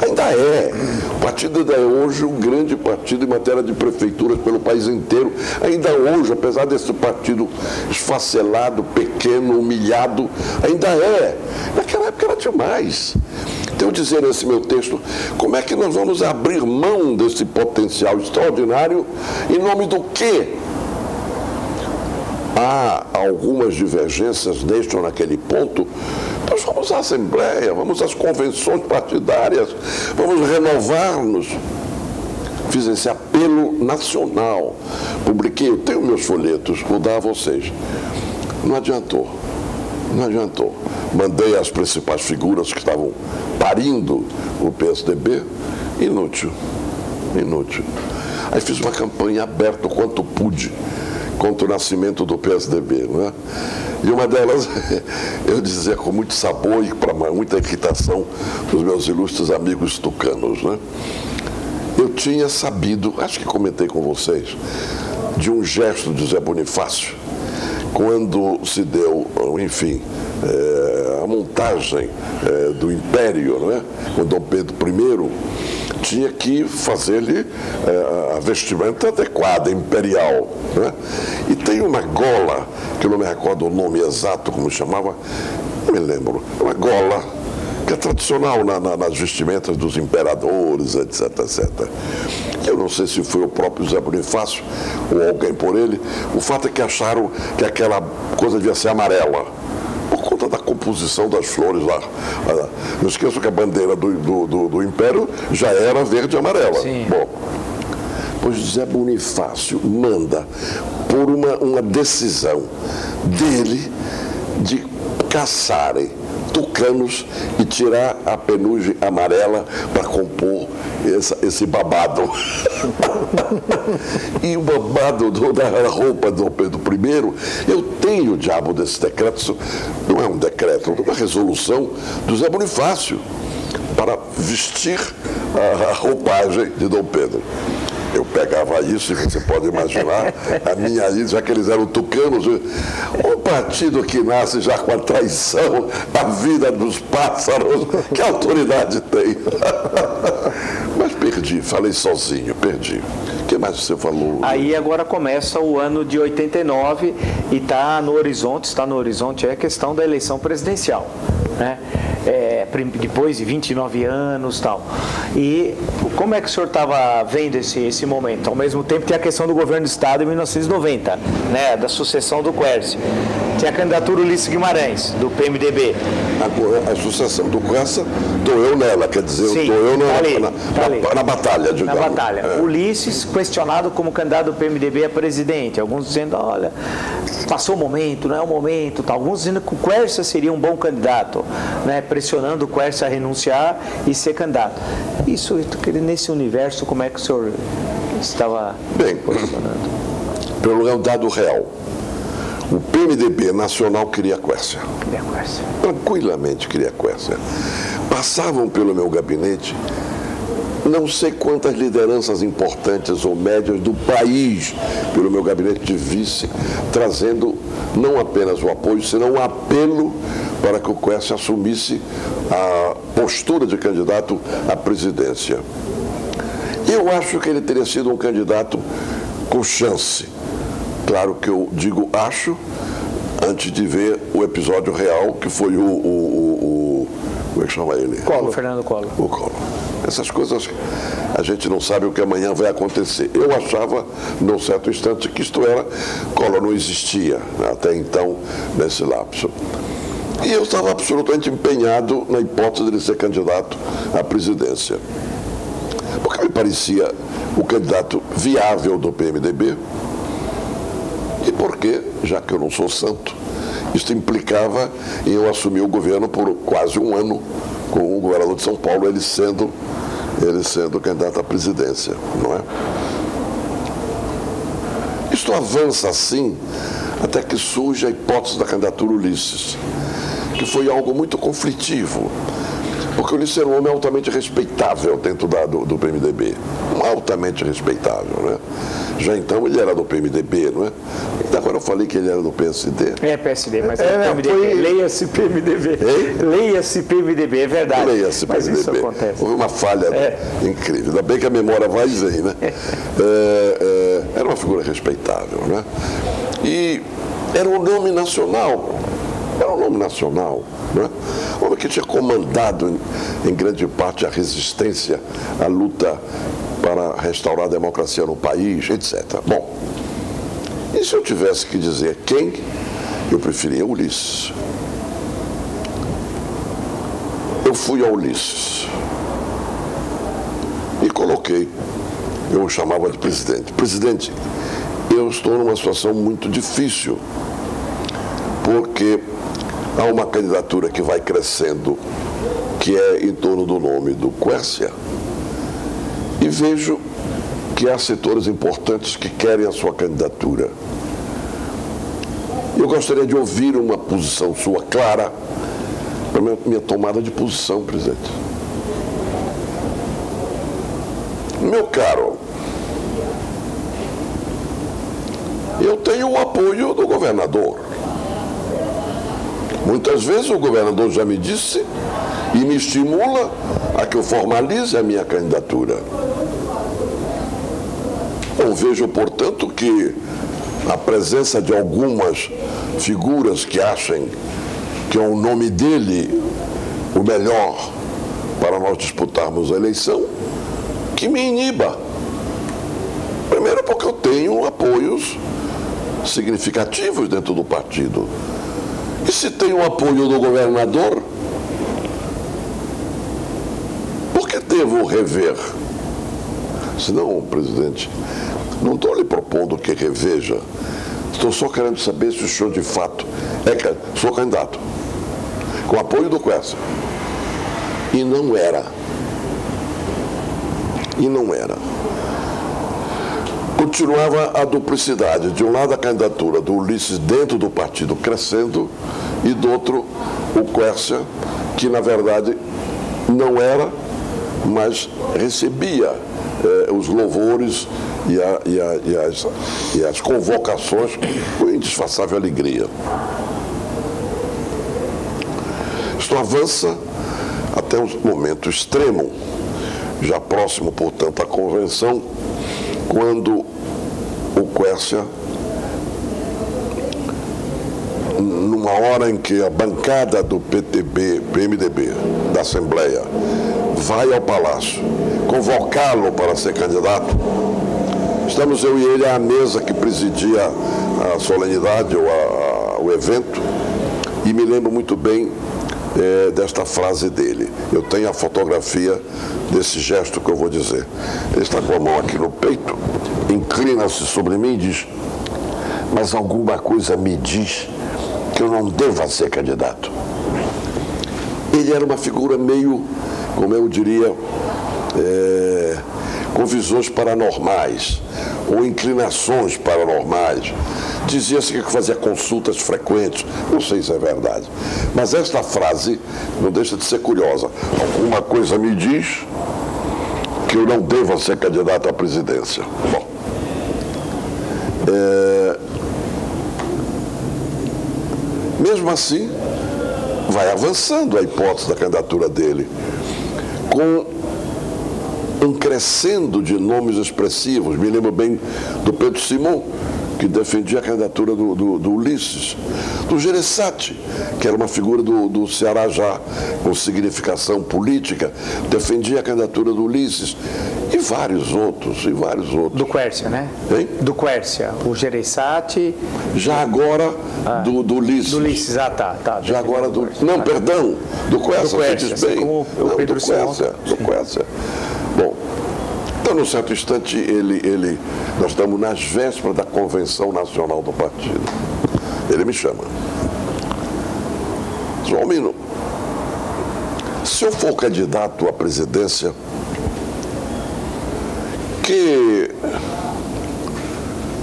Ainda é. O partido ainda é hoje um grande partido em matéria de prefeituras pelo país inteiro. Ainda hoje, apesar desse partido esfacelado, pequeno, humilhado, ainda é. Naquela época era demais. Eu dizer nesse meu texto, como é que nós vamos abrir mão desse potencial extraordinário em nome do quê? Há algumas divergências neste ou naquele ponto, nós vamos à Assembleia, vamos às convenções partidárias, vamos renovar-nos. Fiz esse apelo nacional. Publiquei, eu tenho meus folhetos, vou dar a vocês. Não adiantou. Não adiantou. Mandei as principais figuras que estavam parindo o PSDB. Inútil. Inútil. Aí fiz uma campanha aberta o quanto pude contra o nascimento do PSDB. Não é? E uma delas, eu dizia com muito sabor e para muita irritação dos meus ilustres amigos tucanos. Né? Eu tinha sabido, acho que comentei com vocês, de um gesto de Zé Bonifácio, quando se deu, enfim, é, a montagem é, do Império, não é? com Dom Pedro I, tinha que fazer-lhe é, a vestimenta adequada, imperial. Né? E tem uma gola, que eu não me recordo o nome exato como chamava, não me lembro, uma gola tradicional na, na, nas vestimentas dos imperadores, etc, etc. Eu não sei se foi o próprio Zé Bonifácio ou alguém por ele, o fato é que acharam que aquela coisa devia ser amarela por conta da composição das flores lá. Ah, não esqueço que a bandeira do, do, do, do Império já era verde e amarela. Sim. Bom, pois José Bonifácio manda por uma, uma decisão dele de caçarem tucanos e tirar a penugem amarela para compor essa, esse babado. e o babado do, da roupa do Pedro I, eu tenho o diabo desse decreto, não é um decreto, é uma resolução do Zé Bonifácio para vestir a, a roupagem de Dom Pedro. Eu pegava isso, e você pode imaginar, a minha ida, já que eles eram tucanos, um partido que nasce já com a traição, a vida dos pássaros, que autoridade tem? Mas perdi, falei sozinho, perdi. O que mais você falou? Aí agora começa o ano de 89 e está no horizonte, está no horizonte é a questão da eleição presidencial. Né? É, depois de 29 anos tal. E como é que o senhor estava vendo esse, esse momento? Ao mesmo tempo tem a questão do governo do Estado em 1990, né, da sucessão do Quércio. Tem a candidatura Ulisses Guimarães, do PMDB. A, a sucessão do Quércio, estou eu nela, quer dizer, estou eu na, tá ali, na, tá na, na, batalha, digamos. Na batalha. É. Ulisses questionado como candidato do PMDB a presidente. Alguns dizendo, olha, passou o momento, não é o momento. Tal. Alguns dizendo que o Quércio seria um bom candidato, né, pressionando o Quércio a renunciar e ser candidato. Isso, nesse universo, como é que o senhor estava Bem, posicionando? Pelo lugar, dado real. O PMDB nacional queria Quércia. Queria Quércia. Tranquilamente queria Quércia. Passavam pelo meu gabinete não sei quantas lideranças importantes ou médias do país pelo meu gabinete de vice, trazendo não apenas o apoio, senão o um apelo para que o Quércia assumisse a postura de candidato à presidência. Eu acho que ele teria sido um candidato com chance. Claro que eu digo acho, antes de ver o episódio real, que foi o. o, o, o como é que chama ele? Collor. O Fernando Collor. O Collor. Essas coisas a gente não sabe o que amanhã vai acontecer. Eu achava, num certo instante, que isto era, Collor não existia até então nesse lapso. E eu estava absolutamente empenhado na hipótese de ele ser candidato à presidência. Porque me parecia o candidato viável do PMDB. E porque, já que eu não sou santo, isso implicava em eu assumir o governo por quase um ano, com o governador de São Paulo, ele sendo, ele sendo candidato à presidência, não é? Isto avança assim até que surge a hipótese da candidatura Ulisses que foi algo muito conflitivo. Porque o Ulisses era um homem altamente respeitável dentro da, do, do PMDB. Altamente respeitável, né? Já então ele era do PMDB, não é? Agora eu falei que ele era do PSD. É PSD, mas é, é PMDB. Foi... Leia-se PMDB. Leia-se PMDB, é verdade. Leia-se PMDB. Mas isso acontece. Houve uma falha é. incrível. Ainda bem que a memória vai e vem, né? É. é, era uma figura respeitável, né? E era um nome nacional era um nome nacional, né? homem que tinha comandado em, em grande parte a resistência, a luta para restaurar a democracia no país, etc. Bom, e se eu tivesse que dizer quem, eu preferia Ulisses. Eu fui a Ulisses e coloquei, eu o chamava de presidente. Presidente, eu estou numa situação muito difícil, porque Há uma candidatura que vai crescendo, que é em torno do nome do Quércia, e vejo que há setores importantes que querem a sua candidatura. Eu gostaria de ouvir uma posição sua clara para minha, tomada de posição, presidente. Meu caro, eu tenho o apoio do governador. Muitas vezes o governador já me disse e me estimula a que eu formalize a minha candidatura. Não vejo, portanto, que a presença de algumas figuras que achem que é o nome dele o melhor para nós disputarmos a eleição, que me iniba. Primeiro porque eu tenho apoios significativos dentro do partido. E se tem o apoio do governador, por que devo rever? Senão, presidente, não estou lhe propondo que reveja. Estou só querendo saber se o senhor de fato é sou candidato. Com apoio do Quest. E não era. E não era continuava a duplicidade. De um lado, a candidatura do Ulisses dentro do partido crescendo, e do outro, o Quércia, que na verdade não era, mas recebia eh, os louvores e, a, e, a, e, as, e as convocações com indisfaçável alegria. Isto avança até um momento extremo, já próximo, portanto, à convenção, quando o Quércia, numa hora em que a bancada do PTB, PMDB, da Assembleia, vai ao Palácio convocá-lo para ser candidato, estamos eu e ele à mesa que presidia a solenidade ou a, a, o evento, e me lembro muito bem é, desta frase dele. Eu tenho a fotografia desse gesto que eu vou dizer. Ele está com a mão aqui no peito, inclina-se sobre mim e diz: Mas alguma coisa me diz que eu não deva ser candidato. Ele era uma figura meio, como eu diria, é, com visões paranormais ou inclinações paranormais. Dizia-se que fazia consultas frequentes, não sei se é verdade. Mas esta frase não deixa de ser curiosa. Alguma coisa me diz que eu não devo ser candidato à presidência. Bom. É... Mesmo assim, vai avançando a hipótese da candidatura dele, com um crescendo de nomes expressivos. Me lembro bem do Pedro Simão, que defendia a candidatura do, do, do Ulisses, do Gereissati, que era uma figura do, do Ceará já, com significação política, defendia a candidatura do Ulisses, e vários outros, e vários outros. Do Quércia, né? Hein? Do Quércia, o Gereissati... Já agora ah, do, do Ulisses. Do Ulisses, ah, tá. tá já agora do... Não, perdão, do Quércia, do Quércia, assim como o Não, Pedro do Quércia, do Quércia. Bom, então, num certo instante, ele, ele, nós estamos nas vésperas da convenção nacional do partido. Ele me chama. João Mino, se eu for candidato à presidência, que.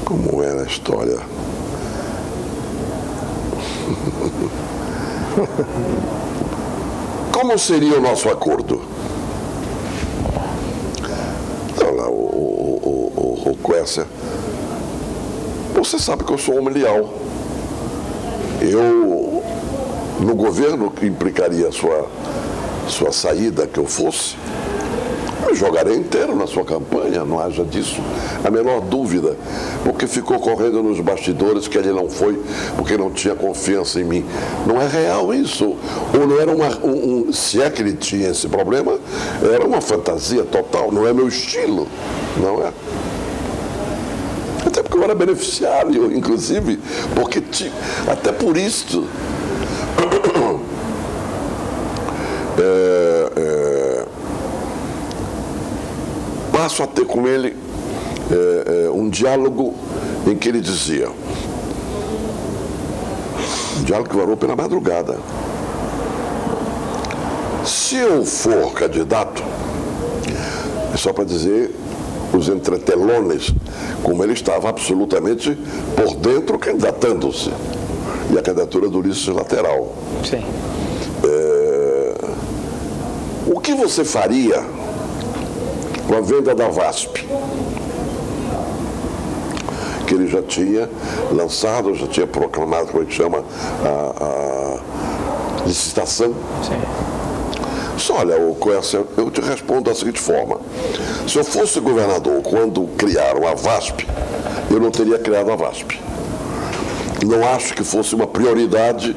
Como era a história? Como seria o nosso acordo? Você sabe que eu sou homem leal. Eu, no governo que implicaria sua, sua saída que eu fosse, eu jogarei inteiro na sua campanha, não haja disso a menor dúvida, porque ficou correndo nos bastidores que ele não foi porque não tinha confiança em mim. Não é real isso. Ou não era uma. Um, um, se é que ele tinha esse problema, era uma fantasia total, não é meu estilo, não é? Eu era beneficiário, inclusive, porque até por isso é, é, passo a ter com ele é, é, um diálogo em que ele dizia, um diálogo que varou pela madrugada. Se eu for candidato, é só para dizer os entretelones, como ele estava absolutamente por dentro candidatando-se. E a candidatura do Ulisses lateral. Sim. É... O que você faria com a venda da VASP? Que ele já tinha lançado, já tinha proclamado, como é que chama, a, a licitação. Sim Disse, olha, o eu te respondo da seguinte forma. Se eu fosse governador quando criaram a VASP, eu não teria criado a VASP. Não acho que fosse uma prioridade,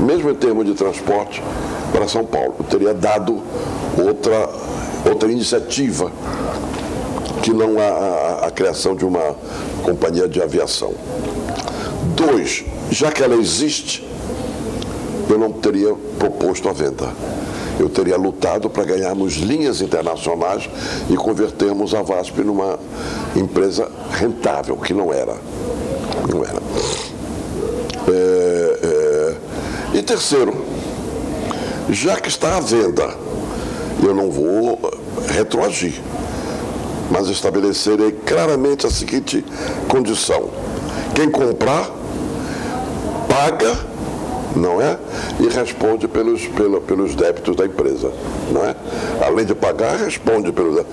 mesmo em termos de transporte, para São Paulo. Eu teria dado outra, outra iniciativa que não a, a, a criação de uma companhia de aviação. Dois, já que ela existe, eu não teria proposto a venda eu teria lutado para ganharmos linhas internacionais e convertermos a VASP numa empresa rentável, que não era. Não era. É, é... E terceiro, já que está à venda, eu não vou retroagir, mas estabelecerei claramente a seguinte condição: quem comprar, paga não é? E responde pelos, pelo, pelos débitos da empresa, não é? Além de pagar, responde pelos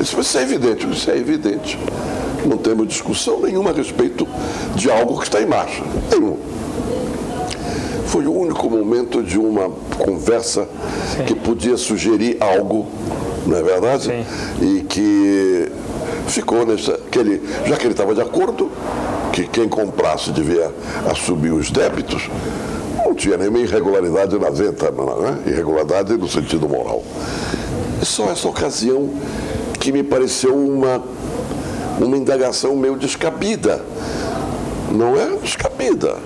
Isso, isso é evidente, isso é evidente. Não temos discussão nenhuma a respeito de algo que está em marcha. Nenhum. Foi o único momento de uma conversa Sim. que podia sugerir algo, não é verdade? Sim. E que ficou nessa. Que ele, já que ele estava de acordo, que quem comprasse devia assumir os débitos, tinha nenhuma irregularidade na venda, né? irregularidade no sentido moral. É só essa ocasião que me pareceu uma, uma indagação meio descabida. Não é descabida,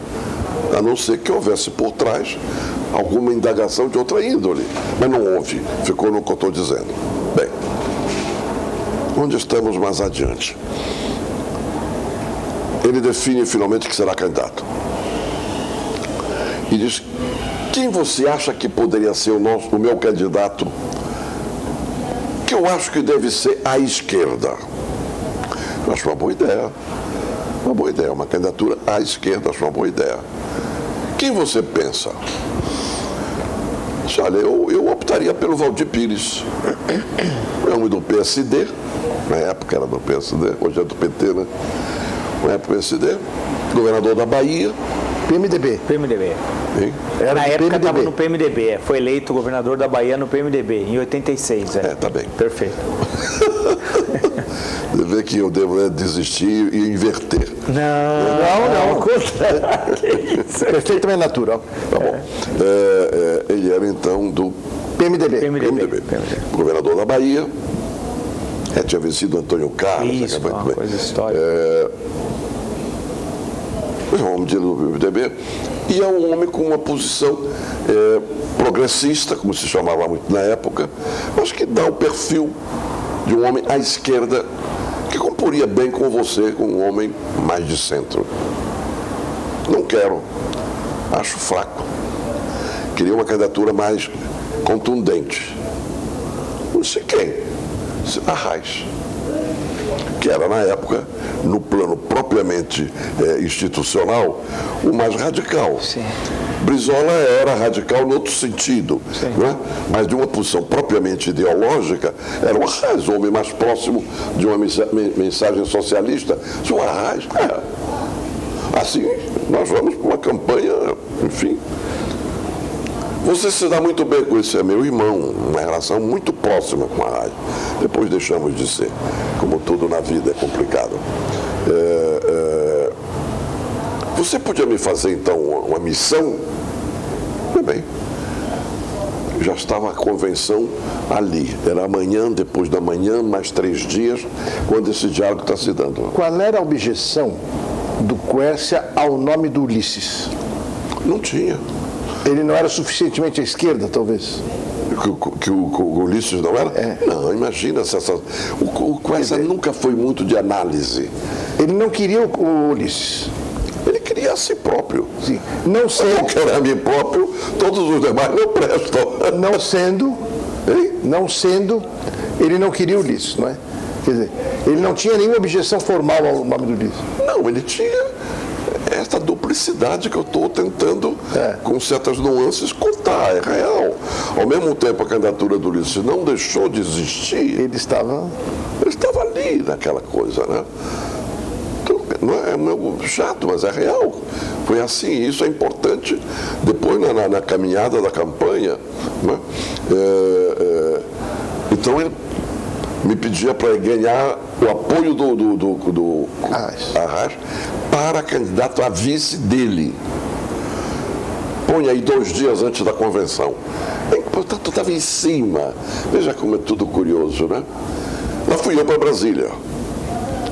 a não ser que houvesse por trás alguma indagação de outra índole. Mas não houve, ficou no que eu estou dizendo. Bem, onde estamos mais adiante? Ele define finalmente que será candidato e diz: quem você acha que poderia ser o, nosso, o meu candidato? Que eu acho que deve ser à esquerda. Eu acho uma boa ideia. Uma boa ideia, uma candidatura à esquerda, acho uma boa ideia. Quem você pensa? Olha, eu, eu optaria pelo Valdir Pires. É um do PSD, na época era do PSD, hoje é do PT, né? Na época do PSD, governador da Bahia, PMDB. PMDB. Era Na época estava no PMDB. Foi eleito governador da Bahia no PMDB, em 86. É, é tá bem. Perfeito. Você vê que eu devo né, desistir e inverter. Não, não, não. não. Perfeitamente natural. Tá bom. É, é, ele era então do PMDB. PMDB. PMDB. PMDB. Governador da Bahia. É, tinha vencido Antônio Carlos. Isso, uma coisa histórica. É, um homem do PMDB, e é um homem com uma posição é, progressista, como se chamava muito na época, mas que dá o perfil de um homem à esquerda que comporia bem com você, com um homem mais de centro. Não quero, acho fraco. Queria uma candidatura mais contundente. Não sei quem. Arraes que era na época, no plano propriamente é, institucional, o mais radical. Sim. Brizola era radical no outro sentido, né? mas de uma posição propriamente ideológica, era o Arraes, o homem mais próximo de uma mensagem socialista. Se o Arraes, é. assim, nós vamos para uma campanha, enfim, você se dá muito bem com esse é meu irmão, uma relação muito próxima com a rádio. Depois deixamos de ser. Como tudo na vida é complicado. É, é... Você podia me fazer então uma, missão? Bem. Já estava a convenção ali. Era amanhã, depois da manhã, mais três dias, quando esse diálogo está se dando. Qual era a objeção do Quércia ao nome do Ulisses? Não tinha. Ele não era suficientemente à esquerda, talvez? Que, que o, o, Ulisses não era? É. Não, imagina se essa. O, o Quesa nunca foi muito de análise. Ele não queria o, o Ulisses. Ele queria a si próprio. Sim. Não sendo. Eu quero a mim próprio, todos os demais não prestam. Não sendo. Hein? Não sendo, ele não queria o Ulisses, não é? Quer dizer, ele não tinha nenhuma objeção formal ao nome do Ulisses. Não, ele tinha essa duplicidade que eu estou tentando, é. com certas nuances, contar. É real. Ao mesmo tempo, a candidatura do Ulisses não deixou de existir. Ele estava. Ele estava ali naquela coisa, né? Não é, não é chato, mas é real. Foi assim, isso é importante. Depois, na, na caminhada da campanha, né? É, é, então ele me pedia para ganhar o apoio do, do, do, do Arras para candidato a vice dele. Põe aí dois dias antes da convenção. Portanto, estava em cima. Veja como é tudo curioso, né? Lá fui eu para Brasília.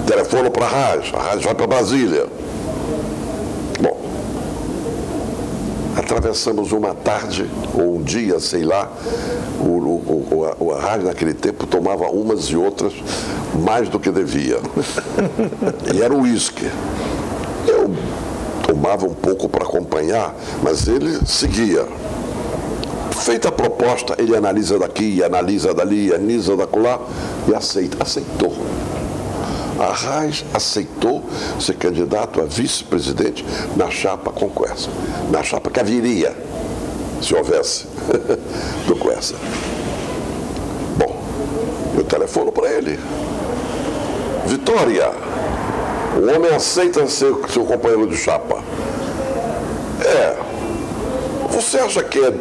Telefono para a Arras, a Arras vai para Brasília. atravessamos uma tarde ou um dia, sei lá, o, o, o, o Arras naquele tempo tomava umas e outras mais do que devia. e era o uísque. Eu tomava um pouco para acompanhar, mas ele seguia. Feita a proposta, ele analisa daqui, analisa dali, analisa da lá e aceita. Aceitou. Arraes aceitou ser candidato a vice-presidente na chapa com Quercia, na chapa que haveria, se houvesse, do Quercia. Bom, eu telefono para ele. Vitória, o homem aceita ser seu companheiro de chapa. É. Você acha que é,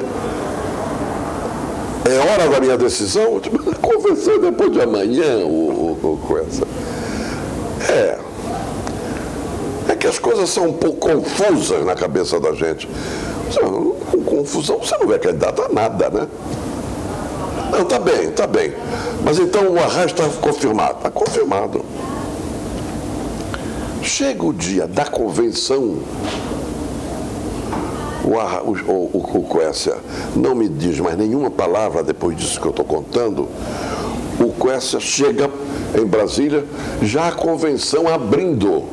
é hora da minha decisão? Conversei depois de amanhã o, o, com essa. É. É que as coisas são um pouco confusas na cabeça da gente. Com confusão você não vai candidato a nada, né? Não, tá bem, tá bem. Mas então o arrasto está confirmado. Está confirmado. Chega o dia da convenção, o, o, o, o Quécia não me diz mais nenhuma palavra depois disso que eu estou contando. O Quécia chega em Brasília, já a convenção abrindo.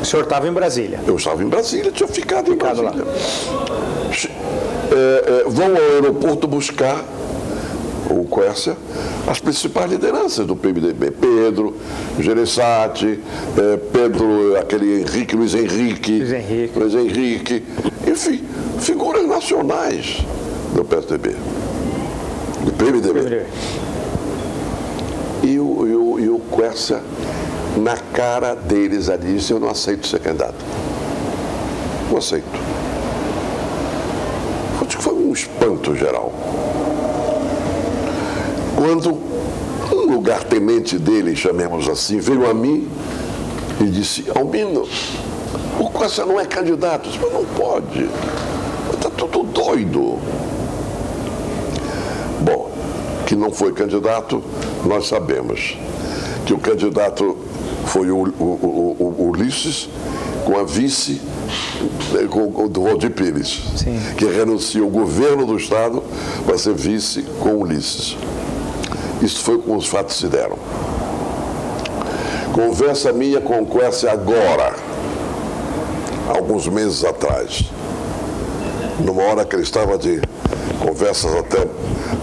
O senhor estava em Brasília? Eu estava em Brasília, tinha ficado, ficado em Brasília. Lá. É, é, vão ao aeroporto buscar o Quércia, as principais lideranças do PMDB. Pedro, Gereissati, eh, Pedro, aquele Henrique, Luiz Henrique, Luiz Henrique, Luiz Henrique enfim, figuras nacionais do PSDB, do PMDB. PMDB. E o, e o, e o Quércia, na cara deles ali, disse, eu não aceito ser candidato. Não aceito. Foi um espanto geral quando um lugar-tenente dele, chamemos assim, veio a mim e disse, Albino, o Costa não é candidato. disse, mas não pode. Está tudo doido. Bom, que não foi candidato, nós sabemos. Que o candidato foi o, o, o, o Ulisses com a vice com, do Valdir Pires, Sim. que renunciou o governo do Estado para ser vice com Ulisses. Isso foi como os fatos se deram. Conversa minha com Quercia agora, alguns meses atrás, numa hora que ele estava de conversas até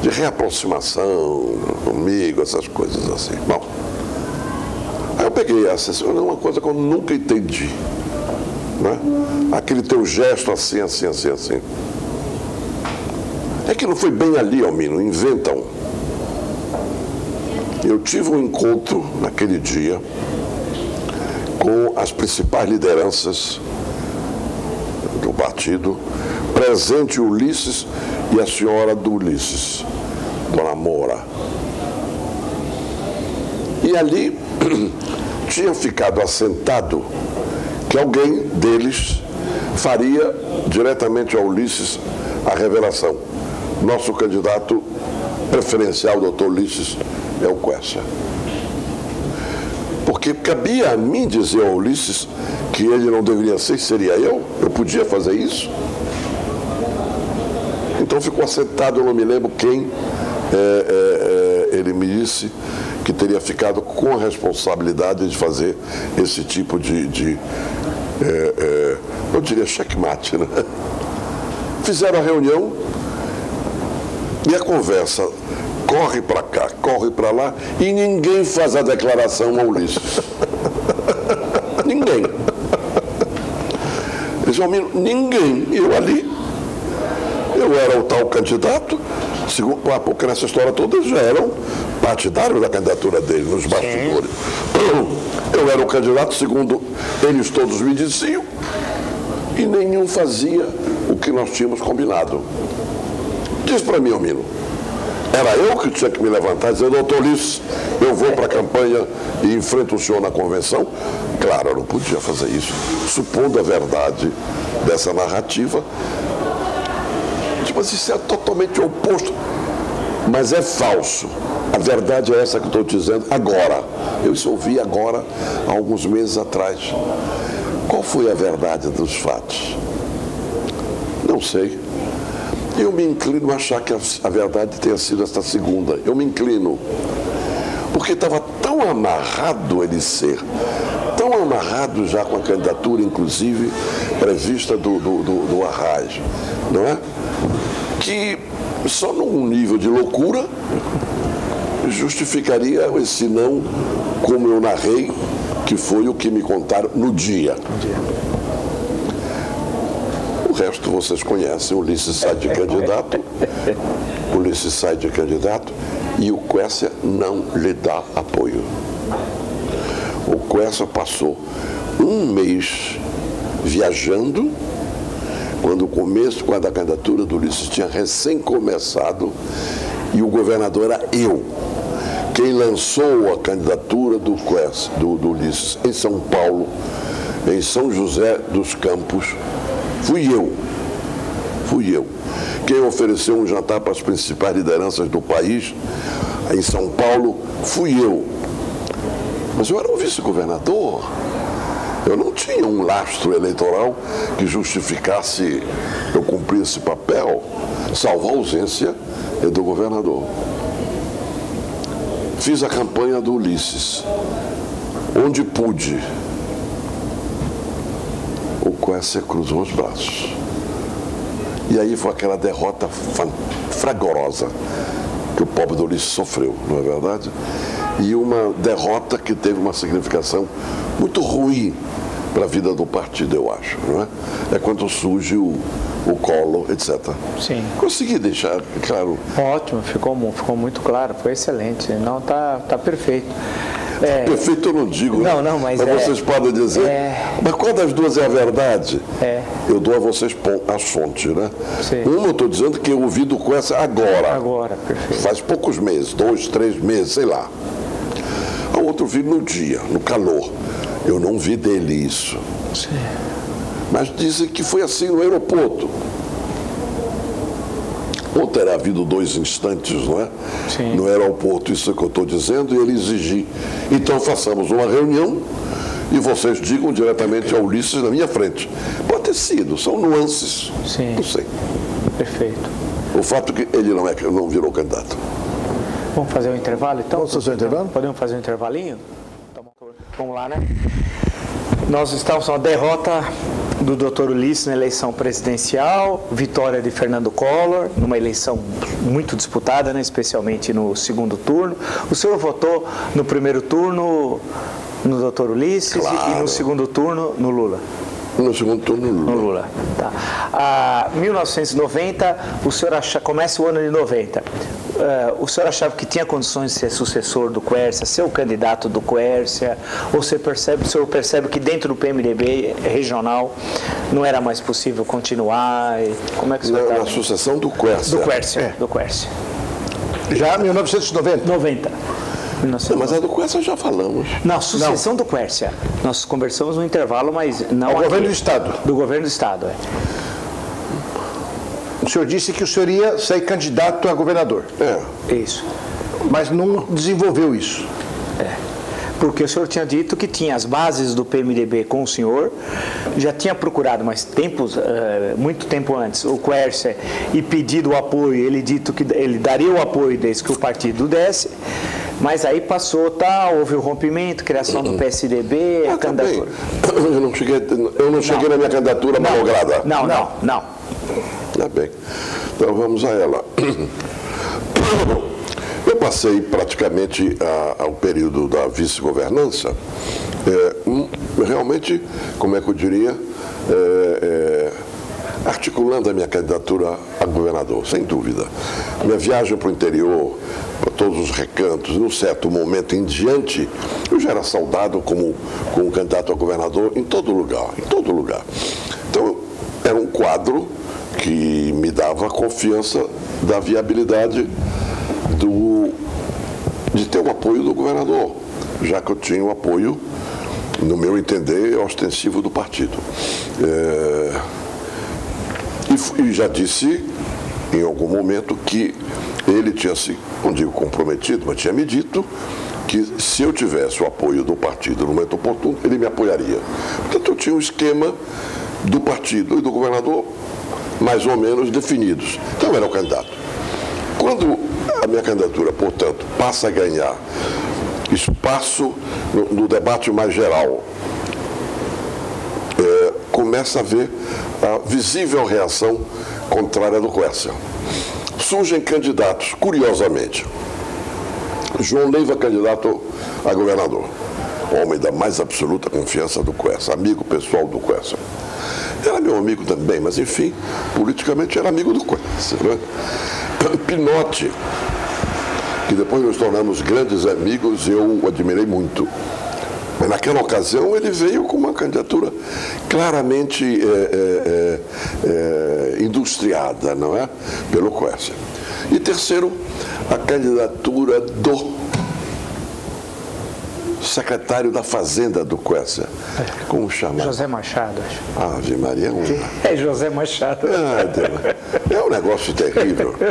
de reaproximação comigo, essas coisas assim. Bom, aí eu peguei essa, é uma coisa que eu nunca entendi. Né? Aquele teu gesto assim, assim, assim, assim. É que não foi bem ali, Almino, inventam. Eu tive um encontro naquele dia com as principais lideranças do partido, presente Ulisses e a senhora do Ulisses, Dona Moura. E ali tinha ficado assentado que alguém deles faria diretamente a Ulisses a revelação. Nosso candidato preferencial, doutor Ulisses é o Quercia. Porque cabia a mim dizer ao Ulisses que ele não deveria ser, seria eu? Eu podia fazer isso? Então ficou assentado, eu não me lembro quem é, é, é, ele me disse que teria ficado com a responsabilidade de fazer esse tipo de, de é, é, eu diria checkmate, né? Fizeram a reunião e a conversa corre para cá, corre para lá e ninguém faz a declaração ao Ulisses. ninguém. Almino, ninguém. Eu ali, eu era o tal candidato, segundo, porque nessa história toda já eram partidários da candidatura dele, nos bastidores. Eu era o candidato, segundo eles todos me diziam, e nenhum fazia o que nós tínhamos combinado. Diz para mim, Almino, era eu que tinha que me levantar e dizer, doutor Ulisses, eu vou para a campanha e enfrento o senhor na convenção. Claro, eu não podia fazer isso, supondo a verdade dessa narrativa. Mas isso é totalmente oposto. Mas é falso. A verdade é essa que eu estou dizendo agora. Eu isso ouvi agora, há alguns meses atrás. Qual foi a verdade dos fatos? Não sei. Eu me inclino a achar que a, verdade tenha sido esta segunda. Eu me inclino. Porque estava tão amarrado ele ser, tão amarrado já com a candidatura, inclusive, prevista do, do, do, do Arraes, não é? Que só num nível de loucura justificaria esse não como eu narrei, que foi o que me contaram no dia. Resto vocês conhecem. Ulisses sai de candidato, Ulisses sai de candidato e o Quécia não lhe dá apoio. O Quécia passou um mês viajando, quando o começo, quando a candidatura do Ulisses tinha recém começado, e o governador era eu. Quem lançou a candidatura do Quest, do, do Ulisses em São Paulo, em São José dos Campos, fui eu. Fui eu. Quem ofereceu um jantar para as principais lideranças do país, em São Paulo, fui eu. Mas eu era o vice-governador. Eu não tinha um lastro eleitoral que justificasse eu cumprir esse papel, salvo a ausência do governador. Fiz a campanha do Ulisses, onde pude. Quécia cruzou os braços. E aí foi aquela derrota fragorosa que o pobre do Ulisses sofreu, não é verdade? E uma derrota que teve uma significação muito ruim para a vida do partido, eu acho. Não é? é quando surge o, o colo, etc. Sim. Consegui deixar claro. Ótimo, ficou, ficou muito claro, foi excelente. Não, tá, tá perfeito. É... Perfeito eu não digo. Não, não, mas. Mas é... vocês podem dizer. É... Mas qual das duas é a verdade? É. Eu dou a vocês as fontes, né? Sim. Uma eu estou dizendo que eu ouvi do Coessa agora. Agora, perfeito. Faz poucos meses, dois, três meses, sei lá. A outra eu vi no dia, no calor. Eu não vi dele isso. Sim. Mas dizem que foi assim no aeroporto. Ou terá havido dois instantes, não é? Sim. No aeroporto, isso é que eu estou dizendo, e ele exigir. Então façamos uma reunião e vocês digam diretamente ao Ulisses na minha frente. Pode ter sido, são nuances. Sim. Não sei. Perfeito. O fato é que ele não, é, não virou candidato. Vamos fazer um intervalo então? Vamos fazer um intervalo? Podemos fazer um intervalinho? Vamos lá, né? Nós estamos com a derrota do Dr. Ulisses na eleição presidencial, vitória de Fernando Collor, numa eleição muito disputada, né, especialmente no segundo turno. O senhor votou no primeiro turno no Dr. Ulisses claro. e no segundo turno no Lula? No segundo turno, Lula. No Lula. Tá. Ah, 1990, o senhor acha, começa o ano de 90. Uh, o senhor achava que tinha condições de ser sucessor do Quércia, ser o candidato do Quércia? Ou você percebe, o senhor percebe que dentro do PMDB regional não era mais possível continuar? E como é que o senhor Na, tá- na sucessão do Quércia. Do Quércia, É. do Quércia. Já 1990. 90. Não, mas a do Quércia já falamos. Não, sucessão do Quércia. Nós conversamos no intervalo, mas não. Ao aqui. governo do Estado. Do governo do Estado, é. O senhor disse que o senhor ia sair candidato a governador, É. Isso. mas não desenvolveu isso. Porque o senhor tinha dito que tinha as bases do PMDB com o senhor, já tinha procurado, mas tempos, eh, muito tempo antes, o Quercia e pedido o apoio, ele dito que ele daria o apoio desde que o partido desse, mas aí passou, tá, houve o rompimento, criação do PSDB, a Ah, também. candidatura. Eu não cheguei, eu não cheguei na minha candidatura malograda. Não, não, não. Tá bem. Então vamos a ela. Eu passei praticamente a- ao período da vice-governança, é, um, realmente, como é que eu diria, é, é, articulando a minha candidatura a governador, sem dúvida. Minha viagem para o interior, para todos os recantos, num certo momento em diante, eu já era saudado como, como candidato a governador em todo lugar, em todo lugar. Então, era um quadro que me dava confiança da viabilidade do, de ter o apoio do governador, já que eu tinha o apoio, no meu entender, ostensivo do partido. É, e, e já disse em algum momento que ele tinha se, não digo comprometido, mas tinha me dito que se eu tivesse o apoio do partido no momento oportuno, ele me apoiaria. Portanto, eu tinha um esquema do partido e do governador mais ou menos definidos. Então, era o candidato. Quando a minha candidatura, portanto, passa a ganhar espaço no, no debate mais geral, é, começa a ver a visível reação contrária do Quércia. Surgem candidatos, curiosamente, João Leiva, candidato a governador. Homem da mais absoluta confiança do Quessa, amigo pessoal do Quessa. Era meu amigo também, mas enfim, politicamente era amigo do Quessa. Né? Pinote, que depois nos tornamos grandes amigos, eu o admirei muito. Mas naquela ocasião ele veio com uma candidatura claramente é, é, é, industriada, não é? Pelo Quercia. E terceiro, a candidatura do secretário da Fazenda do Quercia. Como chama? José Machado, acho. Ave Maria. Um... É José Machado. Ah, é um negócio terrível.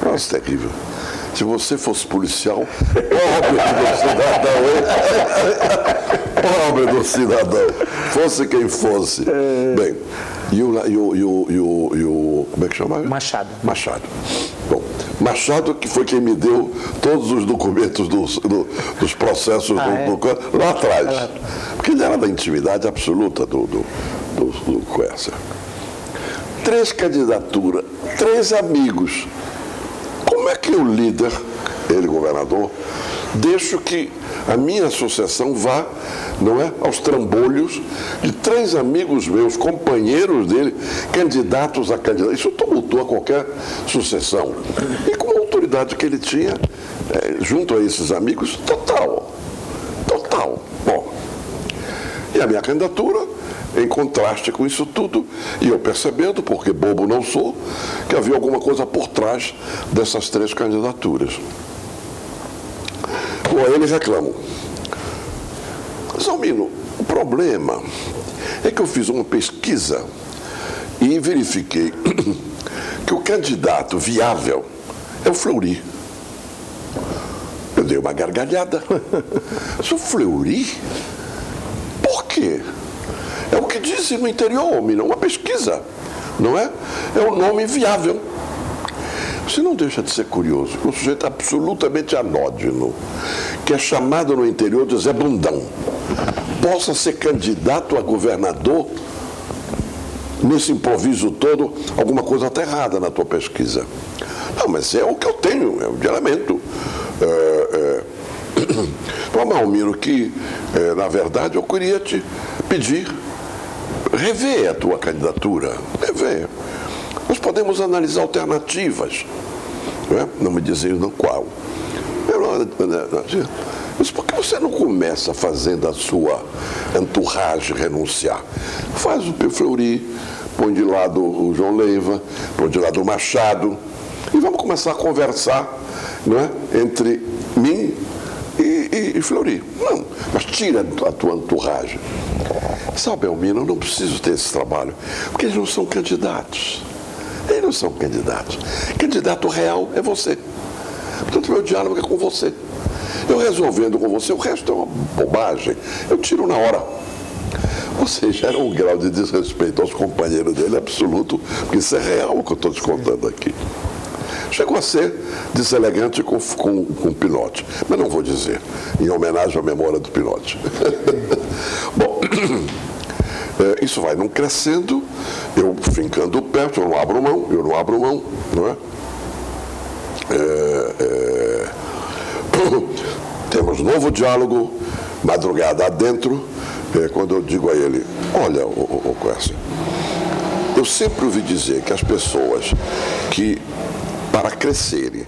Um negócio terrível. Se você fosse policial, pobre do cidadão, hein? Pobre do cidadão. Fosse quem fosse. Bem, e o, e o, e o, e o, e o como é que chama? Machado. Machado. Bom, Machado que foi quem me deu todos os documentos dos, do, dos processos ah, do, é? do, lá atrás. Porque ele era da intimidade absoluta do, do, do, do Quercia. Três candidaturas, três amigos como é que o líder, ele governador, deixo que a minha associação vá, não é, aos trambolhos de três amigos meus, companheiros dele, candidatos a candidato. Isso tumultua qualquer sucessão. E com a autoridade que ele tinha, é, junto a esses amigos, total. Total. Bom. E a minha candidatura em contraste com isso tudo, e eu percebendo, porque bobo não sou, que havia alguma coisa por trás dessas três candidaturas. Bom, eles reclamam. Zalmino, o problema é que eu fiz uma pesquisa e verifiquei que o candidato viável é o Fleury. Eu dei uma gargalhada. Sou Fleury? Por quê? É o que dizem no interior, homem, uma pesquisa, não é? É um nome viável. Você não deixa de ser curioso, um sujeito absolutamente anódino, que é chamado no interior de Zé Bundão, possa ser candidato a governador nesse improviso todo, alguma coisa está errada na tua pesquisa. Não, mas é o que eu tenho, é o de elemento. É, é... Malmiro, que é, na verdade eu queria te pedir rever a tua candidatura, rever. Nós podemos analisar alternativas, não, é? não me dizer não qual. Mas por que você não começa fazendo a sua entourage renunciar? Faz o Fleury, põe de lado o João Leiva, põe de lado o Machado, e vamos começar a conversar não é? entre mim e, e, e Fleury. Não, mas tira a tua entourage. Sabe, Almino, eu não preciso ter esse trabalho, porque eles não são candidatos. Eles não são candidatos. Candidato real é você. Portanto, meu diálogo é com você. Eu resolvendo com você, o resto é uma bobagem. Eu tiro na hora. Ou seja, era um grau de desrespeito aos companheiros dele absoluto, porque isso é real o que eu estou te contando aqui. Chegou a ser deselegante com, com, com Pinote, mas não vou dizer, em homenagem à memória do Pinote. Bom, é, isso vai não crescendo, eu fincando perto, eu não abro mão, eu não abro mão, não é? é, é temos novo diálogo, madrugada adentro, é, quando eu digo a ele, olha, o, o, eu sempre ouvi dizer que as pessoas que para crescerem